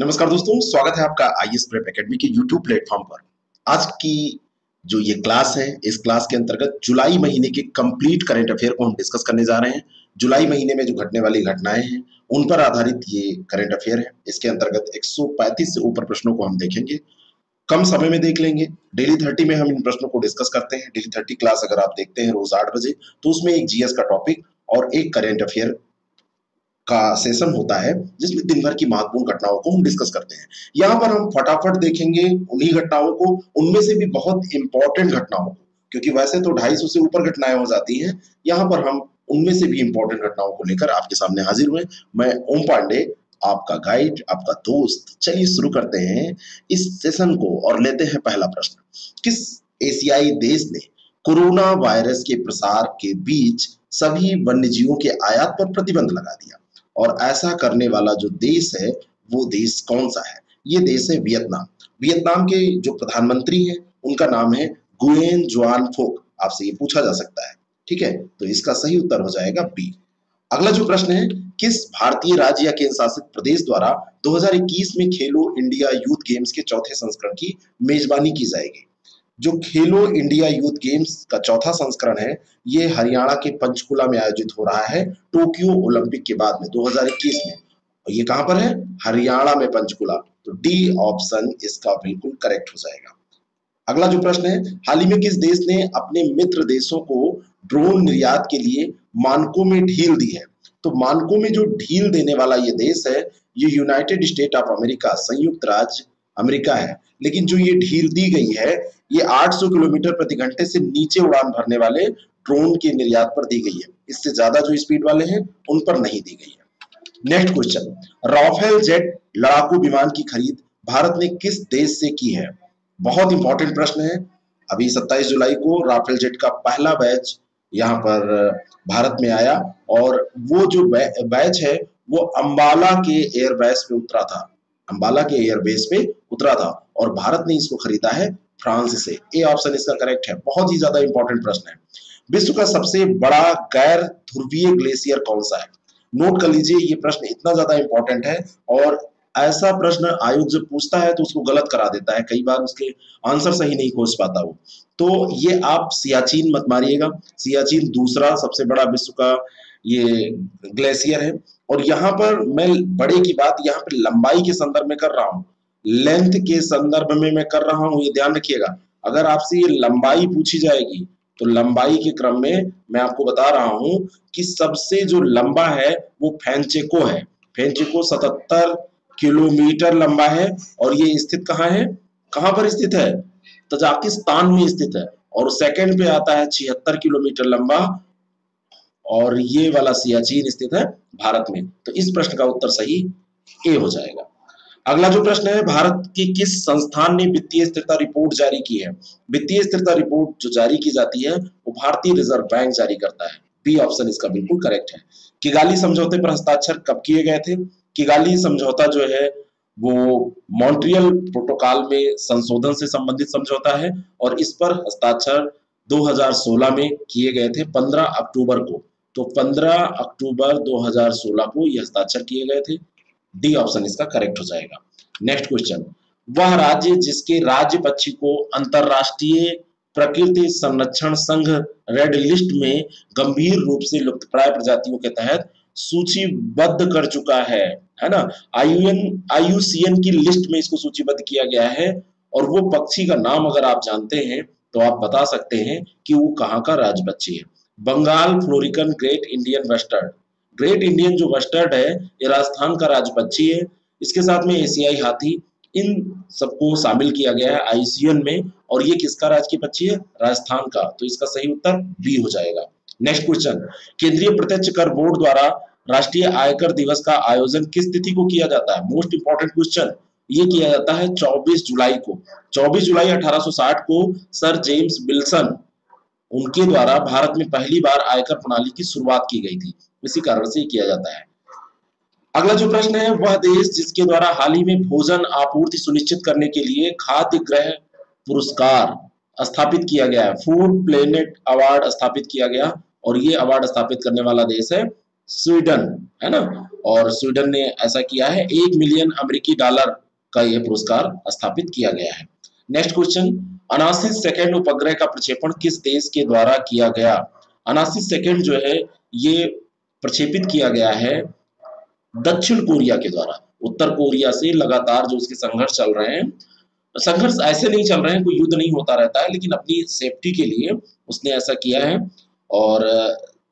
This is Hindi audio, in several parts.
नमस्कार दोस्तों, स्वागत है आपका आई एस प्रेप के यूट्यूब प्लेटफॉर्म पर। आज की जो ये क्लास है, इस क्लास के अंतर्गत जुलाई महीने के कंप्लीट करंट अफेयर को हम डिस्कस करने जा रहे हैं। जुलाई महीने में जो घटने वाली घटनाएँ हैं, उन पर आधारित ये करंट अफेयर है। इसके अंतर्गत 135 से ऊपर प्रश्नों को हम देखेंगे। कम समय में देख लेंगे। डेली थर्टी में हम इन प्रश्नों को डिस्कस करते हैं। डेली थर्टी क्लास अगर आप देखते हैं रोज आठ बजे तो उसमें एक जीएस का टॉपिक और एक करेंट अफेयर का सेशन होता है, जिसमें दिन भर की महत्वपूर्ण घटनाओं को हम डिस्कस करते हैं। यहाँ पर हम फटाफट देखेंगे उन्हीं घटनाओं को, उनमें से भी बहुत इंपॉर्टेंट घटनाओं को, क्योंकि वैसे तो ढाई से ऊपर घटनाएँ हो जाती हैं। यहाँ पर हम उनमें से भी इंपॉर्टेंट घटनाओं को लेकर आपके सामने हाजिर हुए। मैं ओम पांडे, आपका गाइड आपका दोस्त। चलिए शुरू करते हैं इस सेशन को और लेते हैं पहला प्रश्न। किस एशियाई देश ने कोरोना वायरस के प्रसार के बीच सभी वन्यजीवों के आयात पर प्रतिबंध लगा दिया? और ऐसा करने वाला जो देश है, वो देश कौन सा है? ये देश है वियतनाम। वियतनाम के जो प्रधानमंत्री हैं, उनका नाम है गुएन जुआन फोक। आपसे ये पूछा जा सकता है, ठीक है? तो इसका सही उत्तर हो जाएगा बी। अगला जो प्रश्न है, किस भारतीय राज्य या केंद्र शासित प्रदेश द्वारा 2021 में खेलो इंडिया यूथ गेम्स के चौथे संस्करण की मेजबानी की जाएगी? जो खेलो इंडिया यूथ गेम्स का चौथा संस्करण है, ये हरियाणा के पंचकुला में आयोजित हो रहा है, टोक्यो ओलंपिक के बाद में 2021 में। और ये कहाँ पर है? हरियाणा में पंचकुला। तो डी ऑप्शन इसका बिल्कुल करेक्ट हो जाएगा। अगला जो प्रश्न है, हाल ही में किस देश ने अपने मित्र देशों को ड्रोन निर्यात के लिए मानकों में ढील दी है? तो मानकों में जो ढील देने वाला ये देश है, ये यूनाइटेड स्टेट ऑफ़ अमेरिका संयुक्त राज्य अमेरिका है। लेकिन जो ये ढील दी गई है ये 800 किलोमीटर प्रति घंटे से नीचे उड़ान भरने वाले ड्रोन के निर्यात पर दी गई है। इससे ज़्यादा जो स्पीड वाले हैं, उन पर नहीं दी गई है। Next question. राफेल जेट लड़ाकू विमान की खरीद भारत ने किस देश से की है? बहुत इंपॉर्टेंट प्रश्न है। अभी 27 जुलाई को राफेल जेट का पहला बैच यहाँ पर भारत में आया और वो जो बैच है, वो अंबाला के एयरबेस पे उतरा था। अंबाला के एयरबेस पे उतरा था और भारत ने इसको खरीदा है फ्रांस से। ए ऑप्शन इसका करेक्ट है। बहुत ही ज़्यादा इंपॉर्टेंट प्रश्न है। विश्व का सबसे बड़ा गैर ध्रुवीय ग्लेशियर कौन सा है? नोट कर लीजिए, ये प्रश्न इतना ज़्यादा इंपॉर्टेंट है और ऐसा प्रश्न आयोग जब पूछता है तो उसको गलत करा देता है। कई बार उसके आंसर सही नहीं खोज पाता वो। तो ये आप सियाचिन मत मारिएगा। सियाचिन दूसरा सबसे बड़ा विश्व का ये ग्लेशियर है। और यहाँ पर मैं बड़े की बात यहाँ पर लंबाई के संदर्भ में कर रहा हूँ। लेंथ के संदर्भ में मैं कर रहा हूँ, ये ध्यान रखिएगा। अगर आपसे ये लंबाई पूछी जाएगी तो लंबाई के क्रम में मैं आपको बता रहा हूँ कि सबसे जो लंबा है, वो फेंचेको है। फेंचेको 77 किलोमीटर लंबा है। और ये स्थित कहाँ है? कहाँ पर स्थित है? तजाकिस्तान में स्थित है। और सेकंड पे आता है छिहत्तर किलोमीटर लंबा। और ये वाला सियाचिन स्थित है भारत में। तो इस प्रश्न का उत्तर सही ए हो जाएगा। अगला जो प्रश्न है, भारत की किस संस्थान ने वित्तीय स्थिरता रिपोर्ट जारी की है? वित्तीय स्थिरता रिपोर्ट जो जारी की जाती है, वो भारतीय रिज़र्व बैंक जारी करता है। बी ऑप्शन इसका बिल्कुल करेक्ट है। किगाली समझौते पर हस्ताक्षर कब किए गए थे? किगाली समझौता जो है, वो मॉन्ट्रियल प्रोटोकॉल में संशोधन से संबंधित समझौता है और इस पर हस्ताक्षर 2016 में किए गए थे 15 अक्टूबर को। तो 15 अक्टूबर 2016 को ये हस्ताक्षर किए गए थे। डी ऑप्शन इसका करेक्ट हो जाएगा। नेक्स्ट क्वेश्चन वह राज्य जिसके राज्य पक्षी को अंतरराष्ट्रीय प्रकृति संरक्षण संघ रेड लिस्ट में गंभीर रूप से लुप्तप्राय प्रजातियों के तहत सूचीबद्ध कर चुका है है ना? आईयूएन आईयूसीएन की लिस्ट में इसको सूचीबद्ध किया गया है और वो पक्षी का नाम अगर आप जानते हैं तो आप बता सकते हैं कि वो कहाँ का राज पक्षी है। Bengal florican great Indian western great Indian जो वस्टर्ड है, ये राजस्थान का राजपक्षी है। इसके साथ में एशियाई हाथी, इन सबको शामिल किया गया है आईसीएन में। और ये किसका राज की पक्षी है? राजस्थान का। तो इसका सही उत्तर बी हो जाएगा। नेक्स्ट क्वेश्चन केंद्रीय प्रत्यक्ष कर बोर्ड द्वारा राष्ट्रीय आयकर दिवस का आयोजन किस तिथि को किया जाता है? मोस्ट इंपॉर्टेंट क्वेश्चन ये किया जाता है 24 जुलाई को। 24 जुलाई 1860 को सर जेम्स बिल्सन उनके द्वारा भारत में पहली बार आयकर प्रणाली की शुरुआत की गई थी। इसी कारण से किया जाता है। अगला जो प्रश्न है, वह देश जिसके द्वारा हाल ही में भोजन आपूर्ति सुनिश्चित करने के लिए खाद्य ग्रह पुरस्कार स्थापित किया गया है फ़ूड प्लेनेट अवार्ड स्थापित किया गया और ये अवार्ड स्थापित करने वाला देश है स्वीडन, है ना? और स्वीडन ने ऐसा किया है, एक मिलियन अमेरिकी डॉलर का यह पुरस्कार स्थापित किया गया है। नेक्स्ट क्वेश्चन अनासी सेकेंड उपग्रह का प्रक्षेपण किस देश के द्वारा किया गया? अनासी सेकेंड जो है, ये प्रक्षेपित किया गया है दक्षिण कोरिया के द्वारा। उत्तर कोरिया से लगातार जो उसके संघर्ष चल रहे हैं, संघर्ष ऐसे नहीं चल रहे हैं, कोई युद्ध नहीं होता रहता है, लेकिन अपनी सेफ्टी के लिए उसने ऐसा किया है। और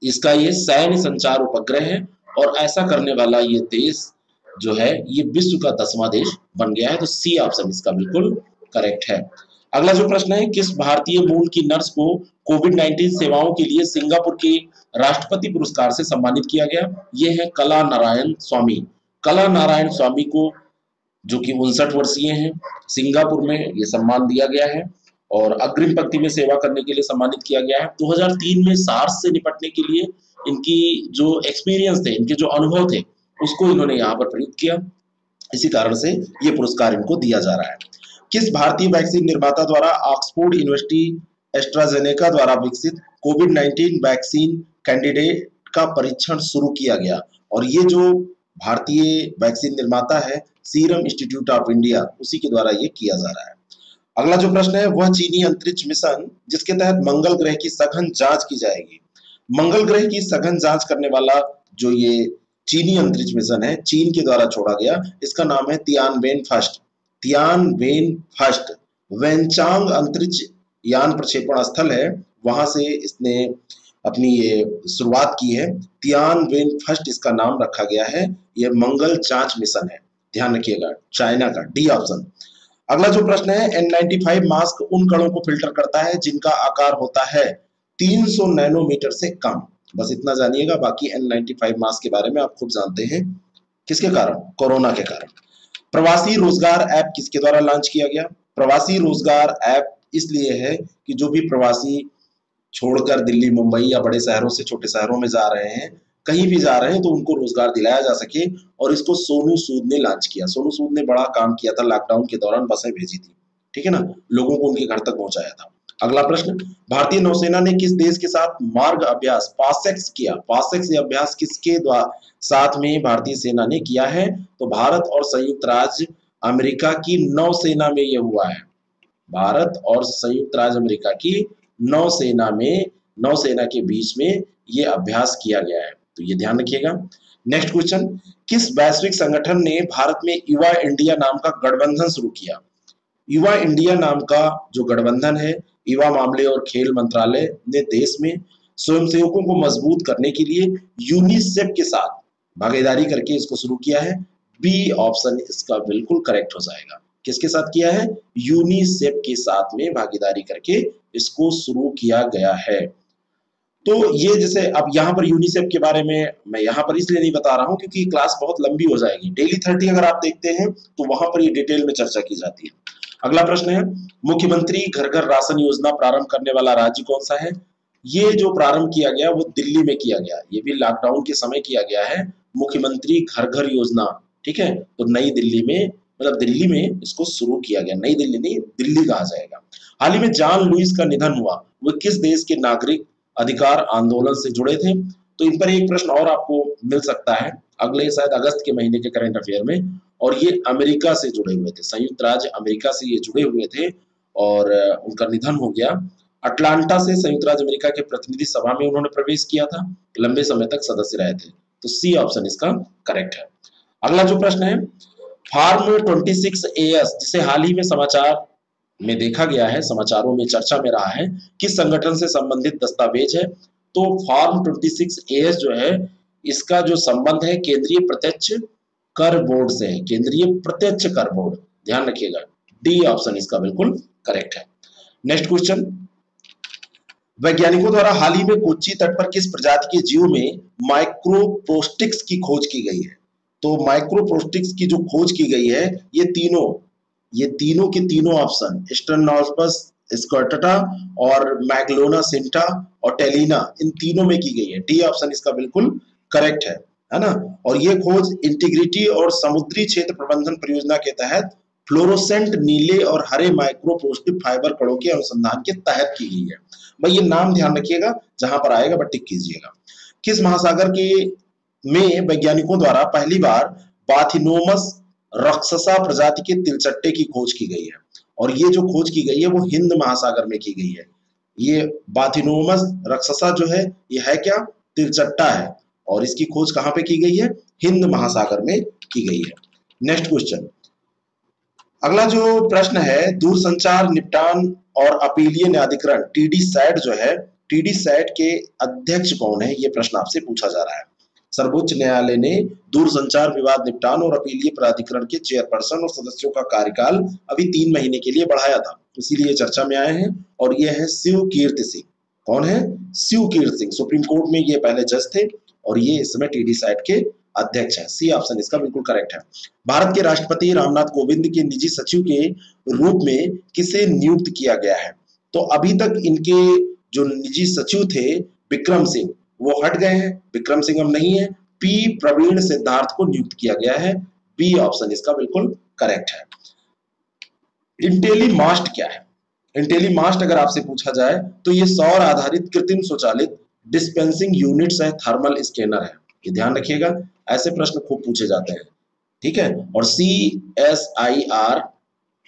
इसका ये सैन्य संचार उपग्रह है, और ऐसा करने वाला ये देश जो है, ये विश्व का दसवां देश बन गया है तो सी ऑप्शन इसका बिल्कुल करेक्ट है। अगला जो प्रश्न है, किस भारतीय मूल की नर्स को कोविड 19 सेवाओं के लिए सिंगापुर के राष्ट्रपति पुरस्कार से सम्मानित किया गया? यह है कला नारायण स्वामी। कला नारायण स्वामी को, जो कि उनसठ वर्षीय हैं, सिंगापुर में ये सम्मान दिया गया है और अग्रिम पंक्ति में सेवा करने के लिए सम्मानित किया गया है। 2003 में सार्स से निपटने के लिए इनकी जो एक्सपीरियंस थे, इनके जो अनुभव थे, उसको इन्होंने यहाँ पर प्रयुक्त किया। इसी कारण से ये पुरस्कार इनको दिया जा रहा है। किस भारतीय वैक्सीन निर्माता द्वारा ऑक्सफोर्ड यूनिवर्सिटी एस्ट्राजेनेका द्वारा विकसित कोविड 19 वैक्सीन कैंडिडेट का परीक्षण शुरू किया गया? और ये जो भारतीय वैक्सीन निर्माता है, सीरम इंस्टीट्यूट ऑफ़ इंडिया, उसी के द्वारा ये किया जा रहा है। अगला जो प्रश्न है, वह चीनी अंतरिक्ष मिशन, जिसके तहत मंगल ग्रह की सघन जाँच की जाएगी। मंगल ग्रह की सघन जाँच करने वाला जो ये चीनी अंतरिक्ष मिशन है, चीन के द्वारा छोड़ा गया, इसका नाम है Tianwen first Tianwen first. Wenchang अंतरिक्ष यान प्रक्षेपण स्थल है। वहाँ से इसने अपनी ये शुरुआत की है। तियान वेन फ़र्स्ट इसका नाम रखा गया है। ये मंगल जाँच मिशन है। ध्यान रखिएगा चाइना का डी ऑप्शन अगला जो प्रश्न है एन नाइनटी फाइव मास्क उन कणों को फ़िल्टर करता है जिनका आकार होता है 300 नैनोमीटर से कम। बस इतना जानिएगा, बाकी एन नाइनटी फाइव मास्क के बारे में आप खूब जानते हैं। किसके कारण? कोरोना के कारण। प्रवासी रोज़गार ऐप किसके द्वारा लॉन्च किया गया? प्रवासी रोज़गार ऐप इसलिए है कि जो भी प्रवासी छोड़कर दिल्ली, मुंबई या बड़े शहरों से छोटे शहरों में जा रहे हैं, कहीं भी जा रहे हैं तो उनको रोज़गार दिलाया जा सके और इसको सोनू सूद ने लॉन्च किया। सोनू सूद ने बड़ा काम किया था लॉकडाउन के दौरान बसें भेजी थी। ठीक है ना? लोगों को उनके घर तक पहुँचाया था। अगला प्रश्न, भारतीय नौसेना ने किस देश के साथ मार्ग अभ्यास पासेक्स किया? पासेक्स अभ्यास किसके द्वारा साथ में भारतीय सेना ने किया है? तो भारत और संयुक्त राज्य अमेरिका की नौसेना में यह हुआ है। भारत और संयुक्त राज्य अमेरिका की नौसेना में, नौसेना के बीच में ये अभ्यास किया गया है। तो ये ध्यान रखिएगा। नेक्स्ट क्वेश्चन, किस वैश्विक संगठन ने भारत में युवा इंडिया नाम का गठबंधन शुरू किया? युवा इंडिया नाम का जो गठबंधन है युवा मामले और खेल मंत्रालय ने देश में स्वयंसेवकों को मज़बूत करने के लिए यूनिसेफ के साथ भागीदारी करके इसको शुरू किया है। बी ऑप्शन इसका बिल्कुल करेक्ट हो जाएगा। किसके साथ किया है? यूनिसेफ के साथ में भागीदारी करके इसको शुरू किया गया है। तो ये जैसे अब यहाँ पर यूनिसेफ के बारे में मैं यहाँ पर इसलिए नहीं बता रहा हूँ क्योंकि क्लास बहुत लंबी हो जाएगी। डेली थर्टी अगर आप देखते हैं तो वहाँ पर ये डिटेल में चर्चा की जाती है। अगला प्रश्न है, मुख्यमंत्री घर घर राशन योजना प्रारंभ करने वाला राज्य कौन सा है? ये जो प्रारंभ किया गया, वो दिल्ली में किया गया, ये भी लॉकडाउन के समय किया गया है, मुख्यमंत्री घर घर योजना, ठीक है? तो नई दिल्ली में मतलब दिल्ली में इसको शुरू किया गया, नई दिल्ली नहीं, दिल्ली कहा जाएगा। हाल ही में जॉन लुइस का निधन हुआ, वो किस देश के नागरिक अधिकार आंदोलन से जुड़े थे? तो इन पर एक प्रश्न और आपको मिल सकता है, अगले शायद अगस्त के महीने के करंट अफेयर में। और ये अमेरिका से जुड़े हुए थे। संयुक्त राज्य अमेरिका से ये जुड़े हुए थे और उनका निधन हो गया। अटलांटा से संयुक्त राज्य अमेरिका के प्रतिनिधि सभा में उन्होंने प्रवेश किया था। लंबे समय तक सदस्य रहे थे। तो सी ऑप्शन इसका करेक्ट है। अगला जो प्रश्न है फार्म 26 एएस जिसे हाल ही में समाचार में देखा गया है, समाचारों में चर्चा में रहा है, किस संगठन से संबंधित दस्तावेज़ है? तो फॉर्म 26 एएस जो है, इसका जो संबंध है, केंद्रीय प्रत्यक्ष कर बोर्ड से है केंद्रीय प्रत्यक्ष कर बोर्ड, ध्यान रखिएगा। डी ऑप्शन इसका बिल्कुल करेक्ट है। नेक्स्ट क्वेश्चन वैज्ञानिकों द्वारा हाल ही में कोच्चि तट पर किस प्रजाति के जीव में माइक्रोप्रोस्टिक्स की खोज की गई है? तो माइक्रोप्रोस्टिक्स की जो खोज की गई है, ये तीनों ये तीनों के तीनों ऑप्शन स्टर्नॉस्पस स्कर्टटा और मैग्लोना सिंटा और टेलिना इन तीनों में की गई है। डी ऑप्शन इसका बिल्कुल करेक्ट है। है ना? और ये खोज इंटीग्रिटी और समुद्री क्षेत्र प्रबंधन परियोजना के तहत फ्लोरोसेंट नीले और हरे माइक्रोप्रोस्टिक फाइबर कड़ों के अनुसंधान के तहत की गई है। भाई ये नाम ध्यान रखिएगा, जहाँ पर आएगा बट टिक कीजिएगा। किस महासागर के में वैज्ञानिकों द्वारा पहली बार बाथिनोमस रक्षसा प्रजाति के तिलचट्टे की खोज की गई है? और ये जो खोज की गई है, वो हिंद महासागर में की गई है। ये बाथिनोमस रक्षसा जो है, ये है क्या? तिलचट्टा है। और इसकी खोज कहाँ पे की गई है? हिंद महासागर में की गई है। नेक्स्ट क्वेश्चन अगला जो प्रश्न है, दूरसंचार, निपटान और अपीलीय न्यायाधिकरण, टीडी सैट जो है, टीडी सैट के अध्यक्ष कौन है? ये प्रश्न आपसे पूछा जा रहा है। सर्वोच्च न्यायालय ने दूरसंचार विवाद, निपटान और अपीलीय प्राधिकरण के चेयरपर्सन और सदस्यों का कार्यकाल अभी तीन महीने के लिए बढ़ाया था। इसीलिए चर्चा में आए हैं और ये है शिव कीर्ति सिंह। कौन है? शिव कीर्ति सिंह। सुप्रीम कोर्ट में ये पहले जज थे। और ये इस समय टीडी साइड के अध्यक्ष है। सी ऑप्शन इसका बिल्कुल करेक्ट है। भारत के राष्ट्रपति रामनाथ कोविंद के निजी सचिव के रूप में किसे नियुक्त किया गया है? तो अभी तक इनके जो निजी सचिव थे, विक्रम सिंह, वो हट गए हैं। विक्रम सिंह अब नहीं है। पी प्रवीण सिद्धार्थ को नियुक्त किया गया है। बी ऑप्शन इसका बिल्कुल करेक्ट है। इंटेलीमास्ट क्या है? इंटेलीमास्ट अगर आपसे पूछा जाए तो ये सौर आधारित कृत्रिम स्वचालित डिस्पेंसिंग यूनिट्स है थर्मल स्कैनर है। ये ध्यान रखिएगा, ऐसे प्रश्न खूब पूछे जाते हैं। ठीक है? और C S I R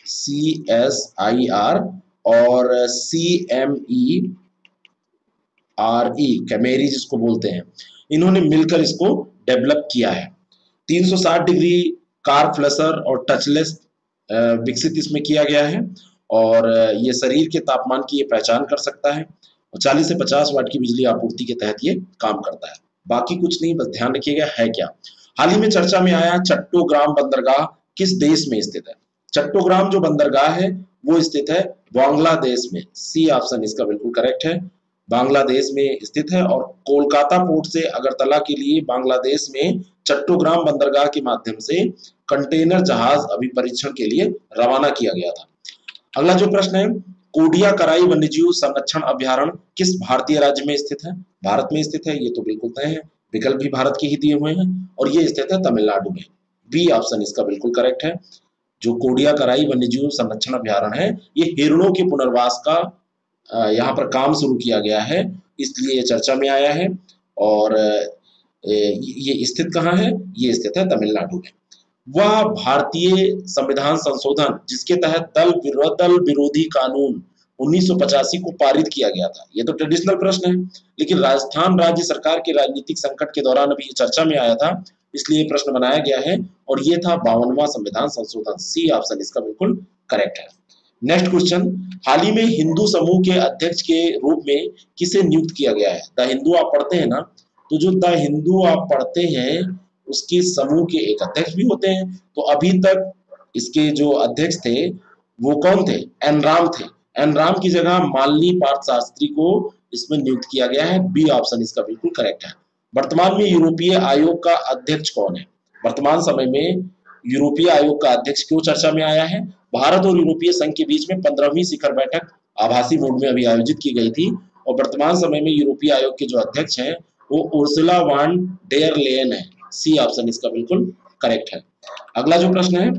C S I R और C M E R E कैमेरी जिसको बोलते हैं, इन्होंने मिलकर इसको डेवलप किया है। 360 डिग्री कार फ्लसर और टचलेस विकसित इसमें किया गया है और ये शरीर के तापमान की ये पहचान कर सकता है। और 40 से 50 वाट की बिजली आपूर्ति के तहत ये काम करता है। बाकी कुछ नहीं, बस ध्यान रखिएगा, है क्या? हाल ही में चर्चा में आया चट्टोग्राम बंदरगाह किस देश में स्थित है? चट्टोग्राम जो बंदरगाह है, वो स्थित है बांग्लादेश में। सी ऑप्शन इसका बिल्कुल करेक्ट है। बांग्लादेश में स्थित है और कोलकाता पोर्ट से अगरतला के लिए बांग्लादेश में चट्टोग्राम बंदरगाह के माध्यम से कंटेनर जहाज़ अभी परीक्षण के लिए रवाना किया गया था। अगला जो प्रश्न है कोडिया कराई वन्यजीव संरक्षण अभ्यारण किस भारतीय राज्य में स्थित है? भारत में स्थित है, ये तो बिल्कुल तय है। विकल्प भी भारत के ही दिए हुए हैं और ये स्थित है तमिलनाडु में। बी ऑप्शन इसका बिल्कुल करेक्ट है। जो कोडिया कराई वन्यजीव संरक्षण अभ्यारण है, ये हिरणों के पुनर्वास का यहाँ पर काम शुरू किया गया है, इसलिए ये चर्चा में आया है और ये स्थित कहाँ है? ये स्थित है तमिलनाडु में। वह भारतीय संविधान संशोधन, जिसके तहत दल दल विरोधी कानून 1985 को पारित किया गया था। ये तो ट्रेडिशनल प्रश्न है, लेकिन राजस्थान राज्य सरकार के राजनीतिक संकट के दौरान अभी चर्चा में आया था, इसलिए प्रश्न बनाया गया है, और ये था बावनवा संविधान संशोधन। सी ऑप्शन इसका बिल्कुल करेक्ट है। नेक्स्ट क्वेश्चन हाल ही में हिंदू समूह के अध्यक्ष के रूप में किसे नियुक्त किया गया है? द हिंदू आप पढ़ते हैं ना? तो जो द हिंदू आप पढ़ते हैं उसके समूह के एक अध्यक्ष भी होते हैं। तो अभी तक इसके जो अध्यक्ष थे, वो कौन थे? एन राम थे। एन राम की जगह मालनी पार्थ शास्त्री को इसमें नियुक्त किया गया है। बी ऑप्शन इसका बिल्कुल करेक्ट है। वर्तमान में यूरोपीय आयोग का अध्यक्ष कौन है? वर्तमान समय में यूरोपीय आयोग का अध्यक्ष क्यों चर्चा में आया है? भारत और यूरोपीय संघ के बीच में पंद्रहवीं शिखर बैठक आभासी मोड में अभी आयोजित की गई थी और वर्तमान समय में यूरोपीय आयोग के जो अध्यक्ष हैं, वो उर्सुला वान डेयर लेन है। सी ऑप्शन इसका बिल्कुल करेक्ट है। अगला जो प्रश्न है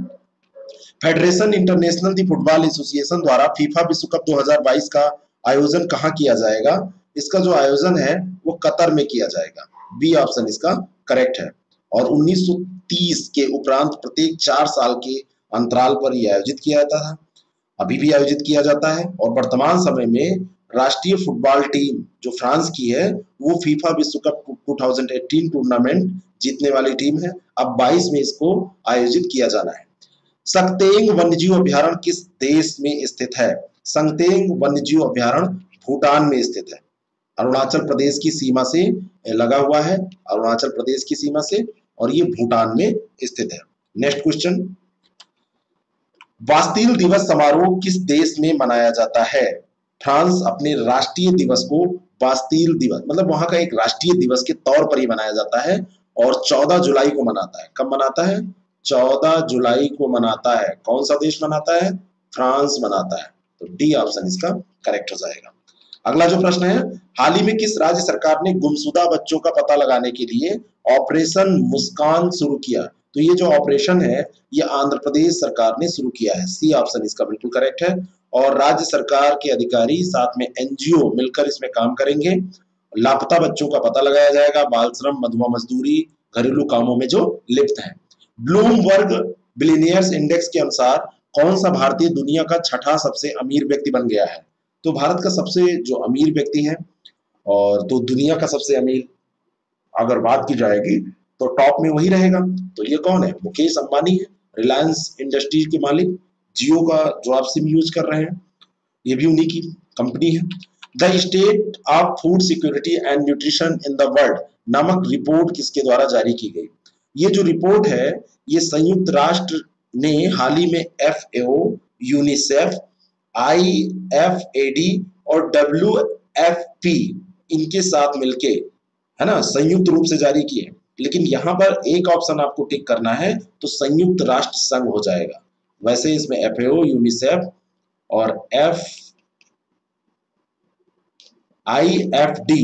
federation international de football association द्वारा फीफा विश्व कप 2022 का आयोजन कहाँ किया जाएगा? इसका जो आयोजन है, वो कतर में किया जाएगा। बी ऑप्शन इसका करेक्ट है। और 1930 के उपरांत प्रत्येक चार साल के अंतराल पर यह आयोजित किया जाता था। अभी भी आयोजित किया जाता है और वर्तमान समय में राष्ट्रीय फुटबॉल टीम जो फ्रांस की है, वो फीफा विश्व कप 2018 टूर्नामेंट जीतने वाली टीम है। अब 22 में इसको आयोजित किया जाना है। संगतेंग वन्यजीव अभ्यारण किस देश में स्थित है? संगतेंग वन्यजीव अभ्यारण भूटान में स्थित है। अरुणाचल प्रदेश की सीमा से लगा हुआ है। अरुणाचल प्रदेश की सीमा से और ये भूटान में स्थित है। Next question. बास्तील दिवस समारोह किस देश में मनाया जाता है? फ्रांस अपने राष्ट्रीय दिवस को बास्तील दिवस मतलब वहाँ का एक राष्ट्रीय दिवस के तौर पर ही मनाया जाता है। और 14 जुलाई को मनाता है। कब मनाता है? 14 जुलाई को मनाता है। कौन सा देश मनाता है? फ्रांस मनाता है। तो डी ऑप्शन इसका करेक्ट हो जाएगा। अगला जो प्रश्न है, हाल ही में किस राज्य सरकार ने गुमशुदा बच्चों का पता लगाने के लिए ऑपरेशन मुस्कान शुरू किया? तो ये जो ऑपरेशन है, ये आंध्र प्रदेश सरकार ने शुरू किया है। सी ऑप्शन इसका बिल्कुल करेक्ट है। और राज्य सरकार के अधिकारी साथ में एनजीओ मिलकर इसमें काम करेंगे। लापता बच्चों का पता लगाया जाएगा बाल श्रम मधुआ मजदूरी, घरेलू कामों में जो लिप्त हैं। ब्लूमबर्ग बिलीनियर्स इंडेक्स के अनुसार कौन सा भारतीय दुनिया का छठा सबसे अमीर व्यक्ति बन गया है? तो भारत का सबसे जो अमीर व्यक्ति है और तो दुनिया का सबसे अमीर, अगर बात की जाएगी तो टॉप में वही रहेगा। तो ये कौन है? मुकेश अंबानी है रिलायंस इंडस्ट्रीज़ के मालिक, जियो का जो आप सिम यूज़ कर रहे हैं। ये भी उन्हीं की कंपनी है। The state of food security and nutrition in the world नामक रिपोर्ट किसके द्वारा जारी की गई? ये जो रिपोर्ट है, ये संयुक्त राष्ट्र ने हाल ही में एफ़ यूनिसेफ आई एफ़ और डब्ल्यू एफ़ पी इनके साथ मिलके, है ना, संयुक्त रूप से जारी की है। लेकिन यहाँ पर एक ऑप्शन आपको टिक करना है तो संयुक्त राष्ट्र संघ हो जाएगा। वैसे इसमें एफ़ यूनिसेफ और एफ़ आई एफ़ डी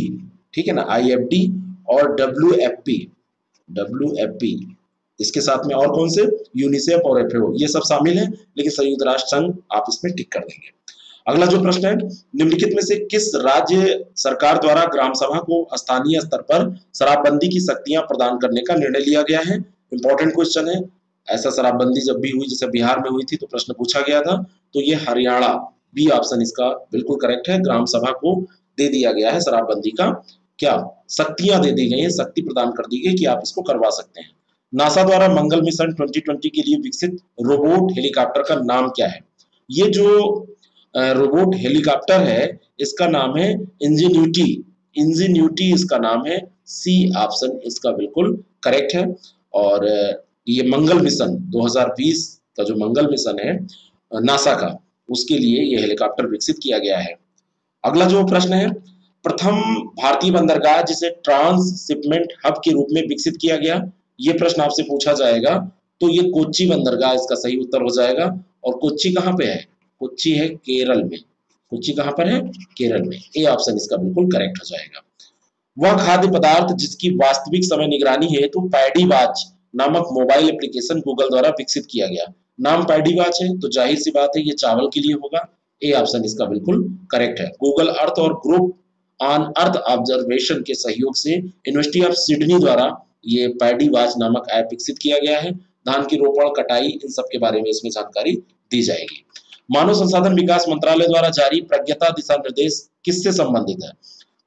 ठीक है ना? आई एफ़ डी और W F P W F P इसके साथ में और कौन से? यूनिसेफ और एफ़ ये सब शामिल है, लेकिन संयुक्त राष्ट्र संघ आप इसमें टिक कर देंगे। अगला जो प्रश्न है, निम्नलिखित में से किस राज्य सरकार द्वारा ग्राम सभा को स्थानीय स्तर पर शराबबंदी की शक्तियाँ प्रदान करने का निर्णय लिया गया है? इंपॉर्टेंट क्वेश्चन है। ऐसा शराबबंदी जब भी हुई, जैसे बिहार में हुई थी तो प्रश्न पूछा गया था। तो ये हरियाणा बी ऑप्शन इसका बिल्कुल करेक्ट है। ग्राम सभा को दे दिया गया है शराबबंदी का। क्या? शक्तियाँ दे दी गई है, शक्ति प्रदान कर दी गई कि आप इसको करवा सकते हैं। नासा द्वारा मंगल मिशन 2020 के लिए विकसित रोबोट हेलीकॉप्टर का नाम क्या है? ये जो रोबोट हेलीकॉप्टर है, इसका नाम है इंजीन्यूटी। इंजीन्यूटी इसका नाम है। सी ऑप्शन इसका बिल्कुल करेक्ट है। और ये मंगल मिशन 2020 का जो मंगल मिशन है नासा का, उसके लिए ये हेलीकॉप्टर विकसित किया गया है। अगला जो प्रश्न है, प्रथम भारतीय बंदरगाह जिसे ट्रांस शिपमेंट हब के रूप में विकसित किया गया, ये प्रश्न आपसे पूछा जाएगा तो ये कोच्चि बंदरगाह इसका सही उत्तर हो जाएगा, और कोच्चि कहाँ पे है? कोच्चि है केरल में। कोच्चि कहाँ पर है? केरल में। ए ऑप्शन इसका बिल्कुल करेक्ट हो जाएगा। वह खाद्य पदार्थ जिसकी वास्तविक समय निगरानी है तो पैडी वाच नामक मोबाइल एप्लीकेशन गूगल द्वारा विकसित किया गया। नाम पैडी वाच है तो ज़ाहिर सी बात है, ये चावल के लिए होगा। ए ऑप्शन इसका बिल्कुल करेक्ट है। गूगल अर्थ और ग्रुप ऑन अर्थ ऑब्जर्वेशन के सहयोग से यूनिवर्सिटी ऑफ़ सिडनी द्वारा ये पैडी वाच नामक ऐप विकसित किया गया है। धान की रोपण, कटाई, इन सब के बारे में इसमें जानकारी दी जाएगी। मानव संसाधन विकास मंत्रालय द्वारा जारी प्रज्ञता दिशा निर्देश किससे संबंधित है?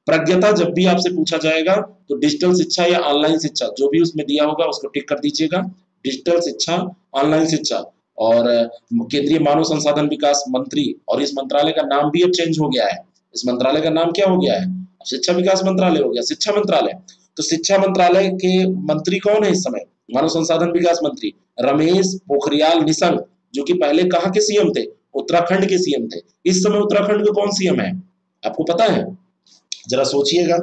प्रज्ञता जब भी आपसे पूछा जाएगा तो डिजिटल शिक्षा या ऑनलाइन शिक्षा, जो भी उसमें दिया होगा, उसको टिक कर दीजिएगा। डिजिटल शिक्षा ऑनलाइन शिक्षा। और केंद्रीय मानव संसाधन विकास मंत्री और इस मंत्रालय का नाम भी अब चेंज हो गया है। इस मंत्रालय का नाम क्या हो गया है? शिक्षा विकास मंत्रालय हो गया। शिक्षा मंत्रालय। तो शिक्षा मंत्रालय के मंत्री कौन है इस समय? मानव संसाधन विकास मंत्री रमेश पोखरियाल निशंक, जो कि पहले कहा के सीएम थे? उत्तराखंड के सीएम थे। इस समय उत्तराखंड के कौन सीएम है? आपको पता है? जरा सोचिएगा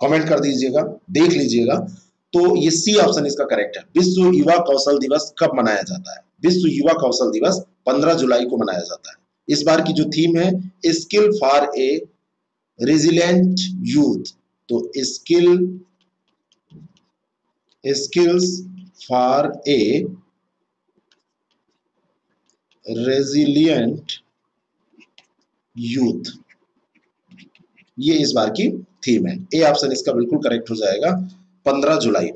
कमेंट कर दीजिएगा, देख लीजिएगा। तो ये सी ऑप्शन इसका करेक्ट है। विश्व युवा कौशल दिवस कब मनाया जाता है? विश्व युवा कौशल दिवस 15 जुलाई को मनाया जाता है। इस बार की जो थीम है skill for a resilient youth तो skill skills for a resilient youth ये इस बार की थीम है। ए ऑप्शन इसका बिल्कुल करेक्ट हो जाएगा। 15 जुलाई।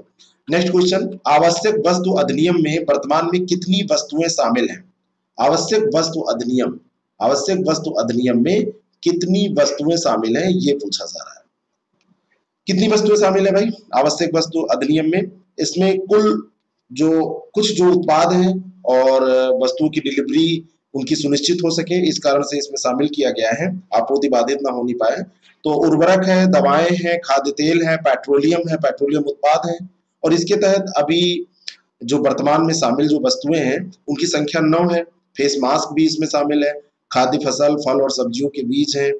नेक्स्ट क्वेश्चन आवश्यक वस्तु अधिनियम में वर्तमान में कितनी वस्तुएँ शामिल हैं? आवश्यक वस्तु अधिनियम, आवश्यक वस्तु अधिनियम में कितनी वस्तुएँ शामिल हैं, ये पूछा जा रहा है। कितनी वस्तुएँ शामिल है भाई? आवश्यक वस्तु अधिनियम में इसमें कुल जो, कुछ जो उत्पाद हैं और वस्तुओं की डिलीवरी उनकी सुनिश्चित हो सके, इस कारण से इसमें शामिल किया गया है। आपूर्ति बाधित ना होनी पाए। तो उर्वरक है, दवाएँ हैं, खाद्य तेल है, पेट्रोलियम है, पेट्रोलियम उत्पाद है। और इसके तहत अभी जो वर्तमान में शामिल जो वस्तुएँ हैं, उनकी संख्या नौ है। फेस मास्क भी इसमें शामिल है। खाद्य फ़सल, फल और सब्जियों के बीज है।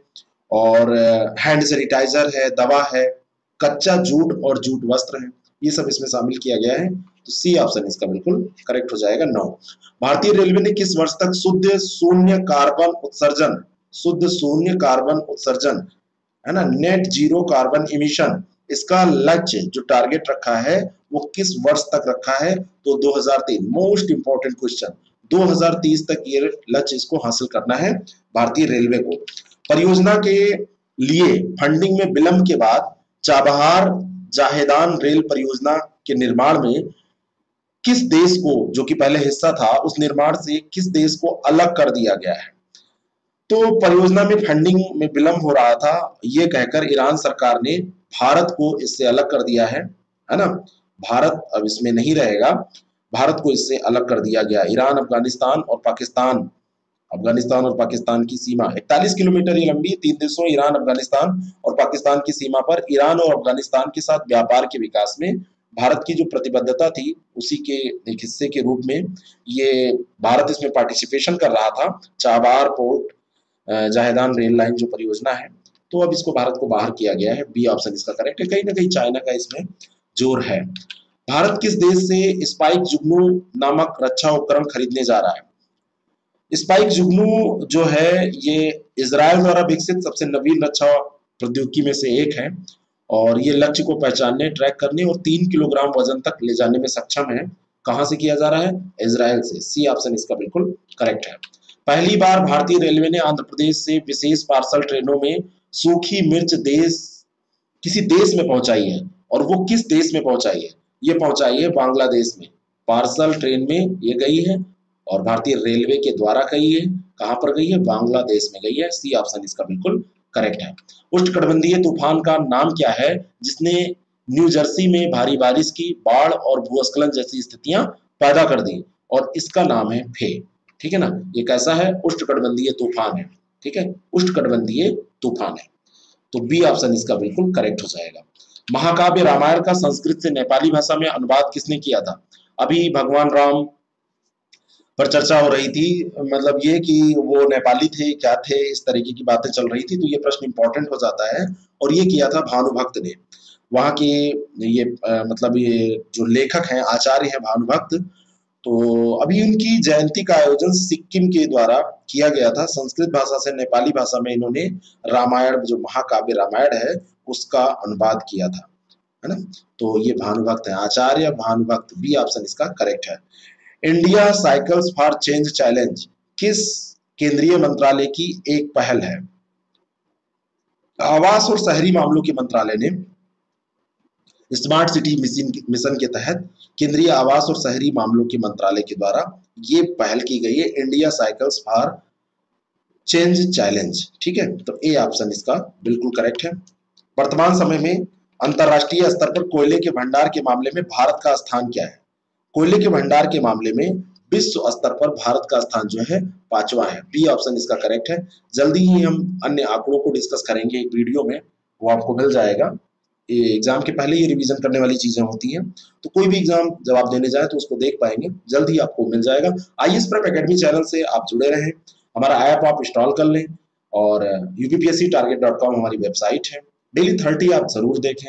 और हैंड सैनिटाइजर है, दवा है, कच्चा जूट और जूट वस्त्र है। ये सब इसमें शामिल किया गया है। तो सी ऑप्शन इसका बिल्कुल करेक्ट हो जाएगा नौ भारतीय रेलवे ने किस वर्ष तक शुद्ध शून्य कार्बन उत्सर्जन, शुद्ध शून्य कार्बन उत्सर्जन, है ना नेट ज़ीरो कार्बन इमिशन इसका लक्ष्य जो टारगेट रखा है, वो किस वर्ष तक रखा है? तो 2003 मोस्ट इंपॉर्टेंट क्वेश्चन 2030 तक ये लक्ष्य इसको हासिल करना है भारतीय रेलवे को। परियोजना के लिए फंडिंग में विलंब के बाद चाबहार जाहेदान रेल परियोजना के निर्माण में किस देश को, जो कि पहले हिस्सा था, उस निर्माण से किस देश को अलग कर दिया गया है? तो परियोजना में फंडिंग में विलंब हो रहा था। ये कहकर ईरान सरकार ने भारत को इससे अलग कर दिया है है ना? भारत अब इसमें नहीं रहेगा। भारत को इससे अलग कर दिया गया। ईरान, अफ़गानिस्तान और पाकिस्तान। अफ़गानिस्तान और पाकिस्तान की सीमा। 41 किलोमीटर लंबी, तीन देशों, ईरान, अफ़गानिस्तान और पाकिस्तान की सीमा पर। ईरान और अफ़गानिस्तान के साथ व्यापार के विकास में भारत की जो प्रतिबद्धता थी, उसी के एक हिस्से के रूप में ये भारत इसमें पार्टिसिपेशन कर रहा था। Chabahar port Zahedan rail line जो परियोजना है तो अब इसको भारत को बाहर किया गया है। बी ऑप्शन इसका करेक्ट है। कहीं ना कहीं चाइना का इसमें ज़ोर है। भारत किस देश से स्पाइक जुगनू नामक रक्षा उपकरण खरीदने जा रहा है? स्पाइक जुगनू जो है, ये इसराइल द्वारा विकसित सबसे नवीन रक्षा प्रौद्योगिकी में से एक है। और ये लक्ष्य को पहचानने ट्रैक करने और तीन किलोग्राम वज़न तक ले जाने में सक्षम है। कहाँ से किया जा रहा है? इसराइल से। सी ऑप्शन इसका बिल्कुल करेक्ट है। पहली बार भारतीय रेलवे ने आंध्र प्रदेश से विशेष पार्सल ट्रेनों में सूखी मिर्च देश, किसी देश में पहुंचाई है और वो किस देश में पहुंचाई है? ये पहुंचाई है बांग्लादेश में। पार्सल ट्रेन में ये गई है और भारतीय रेलवे के द्वारा गई है। कहाँ पर गई है? बांग्लादेश में गई है। सी ऑप्शन इसका बिल्कुल करेक्ट है। उष्णकटिबंधीय तूफ़ान का नाम क्या है? जिसने न्यू जर्सी में भारी बारिश की, बाढ़ और भूस्खलन जैसी स्थितियाँ पैदा कर दी और इसका नाम है फे ठीक है ना? ये कैसा है? उष्णकटिबंधीय तूफ़ान है। ठीक है? उष्णकटिबंधीय तूफ़ान है। तो बी ऑप्शन इसका बिल्कुल करेक्ट हो जाएगा। महाकाव्य रामायण का संस्कृत से नेपाली भाषा में अनुवाद किसने किया था? अभी भगवान राम पर चर्चा हो रही थी। मतलब ये कि वो नेपाली थे क्या थे इस तरीके की बातें चल रही थी तो ये प्रश्न इंपॉर्टेंट हो जाता है और ये किया था भानुभक्त ने। वहाँ के ये आ, मतलब ये जो लेखक हैं आचार्य हैं भानुभक्त तो अभी उनकी जयंती का आयोजन सिक्किम के द्वारा किया गया था। संस्कृत भाषा से नेपाली भाषा में इन्होंने रामायण जो महाकाव्य रामायण है उसका अनुवाद किया था। है ना? तो ये भानुभक्त है। आचार्य भानुभक्त बी ऑप्शन इसका करेक्ट है। India cycles for change challenge किस केंद्रीय मंत्रालय की एक पहल है? आवास और शहरी मामलों के मंत्रालय ने स्मार्ट सिटी मिशन मिशन के तहत केंद्रीय आवास और शहरी मामलों के मंत्रालय के द्वारा ये पहल की गई है India cycles for change challenge ठीक है? तो ए ऑप्शन इसका बिल्कुल करेक्ट है। वर्तमान समय में अंतरराष्ट्रीय स्तर पर कोयले के भंडार के मामले में भारत का स्थान क्या है? कोयले के भंडार के मामले में विश्व स्तर पर भारत का स्थान जो है, पांचवा है। बी ऑप्शन इसका करेक्ट है। जल्दी ही हम अन्य आंकड़ों को डिस्कस करेंगे एक वीडियो में, वो आपको मिल जाएगा। एग्ज़ाम के पहले ही रिवीजन करने वाली चीज़ें होती हैं। तो कोई भी एग्ज़ाम जब आप देने जाए तो उसको देख पाएँगे। जल्द ही आपको मिल जाएगा। I S prep academy channel से आप जुड़े रहें। हमारा ऐप आप इंस्टॉल कर लें और यूपीपीएससी टारगेट डॉट कॉम हमारी वेबसाइट है। डेली थर्टी आप ज़रूर देखें।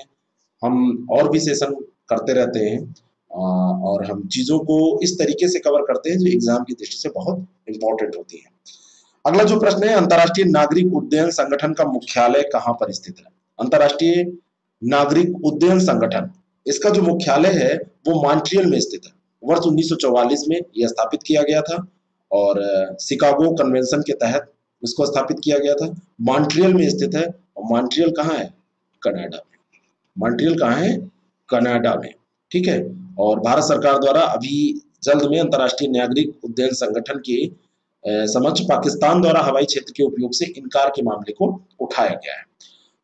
हम और भी सेशन करते रहते हैं। और हम चीज़ों को इस तरीके से कवर करते हैं जो एग्ज़ाम की दृष्टि से बहुत इंपॉर्टेंट होती है। अगला जो प्रश्न है, अंतर्राष्ट्रीय नागरिक उड्डयन संगठन का मुख्यालय कहाँ पर स्थित है? अंतर्राष्ट्रीय नागरिक उड्डयन संगठन, इसका जो मुख्यालय है, वो मॉन्ट्रियल में स्थित है। वर्ष 1944 में यह स्थापित किया गया था और शिकागो कन्वेंशन के तहत इसको स्थापित किया गया था। मॉन्ट्रियल में स्थित है और मॉन्ट्रियल कहाँ है? कनाडा में। मॉन्ट्रियल कहाँ है? कनाडा में। ठीक है? और भारत सरकार द्वारा अभी जल्द में अंतर्राष्ट्रीय नागरिक उड्डयन संगठन के समक्ष पाकिस्तान द्वारा हवाई क्षेत्र के उपयोग से इनकार के मामले को उठाया गया है।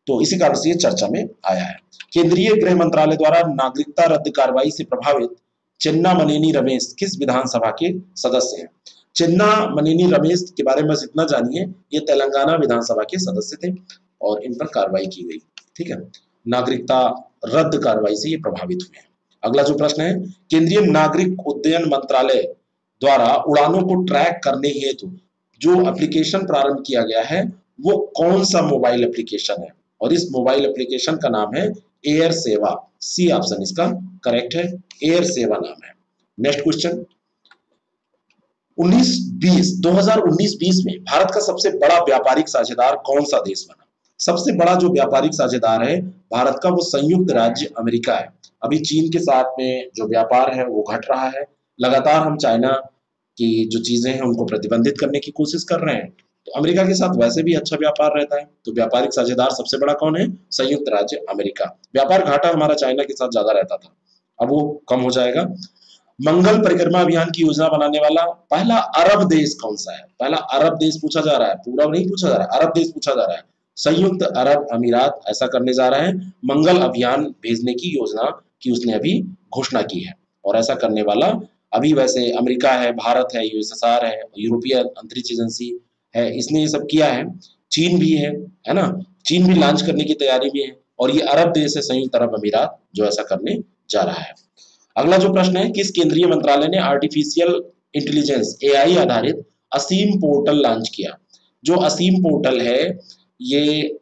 तो इसी कारण से ये चर्चा में आया है। केंद्रीय गृह मंत्रालय द्वारा नागरिकता रद्द कार्रवाई से प्रभावित चिन्ना मनेनी रमेश किस विधानसभा के सदस्य हैं? चिन्ना मनेनी रमेश के बारे में इतना जानिए, ये तेलंगाना विधानसभा के सदस्य थे और इन पर कार्रवाई की गई। ठीक है? नागरिकता रद्द कार्रवाई से ये प्रभावित हुए हैं। अगला जो प्रश्न है, केंद्रीय नागरिक उड्डयन मंत्रालय द्वारा उड़ानों को ट्रैक करने हेतु जो एप्लीकेशन प्रारंभ किया गया है, वो कौन सा मोबाइल एप्लीकेशन है? और इस मोबाइल एप्लीकेशन का नाम है एयर सेवा सी ऑप्शन इसका करेक्ट है एयर सेवा नाम है। नेक्स्ट क्वेश्चन 19-20 2019-20 में भारत का सबसे बड़ा व्यापारिक साझेदार कौन सा देश बना? सबसे बड़ा जो व्यापारिक साझेदार है भारत का, वो संयुक्त राज्य अमेरिका है। अभी चीन के साथ में जो व्यापार है वो घट रहा है। लगातार हम चाइना की जो चीज़ें हैं, उनको प्रतिबंधित करने की कोशिश कर रहे हैं। तो अमेरिका के साथ वैसे भी अच्छा व्यापार रहता है। तो व्यापारिक साझेदार सबसे बड़ा कौन है? संयुक्त राज्य अमेरिका। व्यापार घाटा हमारा चाइना के साथ ज़्यादा रहता था। अब वो कम हो जाएगा। मंगल परिक्रमा अभियान की योजना बनाने वाला पहला अरब देश कौन सा है? पहला अरब देश पूछा जा रहा है। पूरा नहीं पूछा जा रहा है। अरब देश पूछा जा रहा है। संयुक्त अरब अमीरात ऐसा करने जा रहा है। मंगल अभियान भेजने की योजना की उसने अभी घोषणा की है। और ऐसा करने वाला अभी वैसे अमेरिका है, भारत है, यूएसएसआर है यूरोपीय अंतरिक्ष एजेंसी है, इसने ये सब किया है। चीन भी है है ना? चीन भी लॉन्च करने की तैयारी में है और ये अरब देश है संयुक्त अरब अमीरात जो ऐसा करने जा रहा है। अगला जो प्रश्न है, किस केंद्रीय मंत्रालय ने आर्टिफिशियल इंटेलिजेंस, एआई आधारित असीम पोर्टल लॉन्च किया? जो असीम पोर्टल है, ये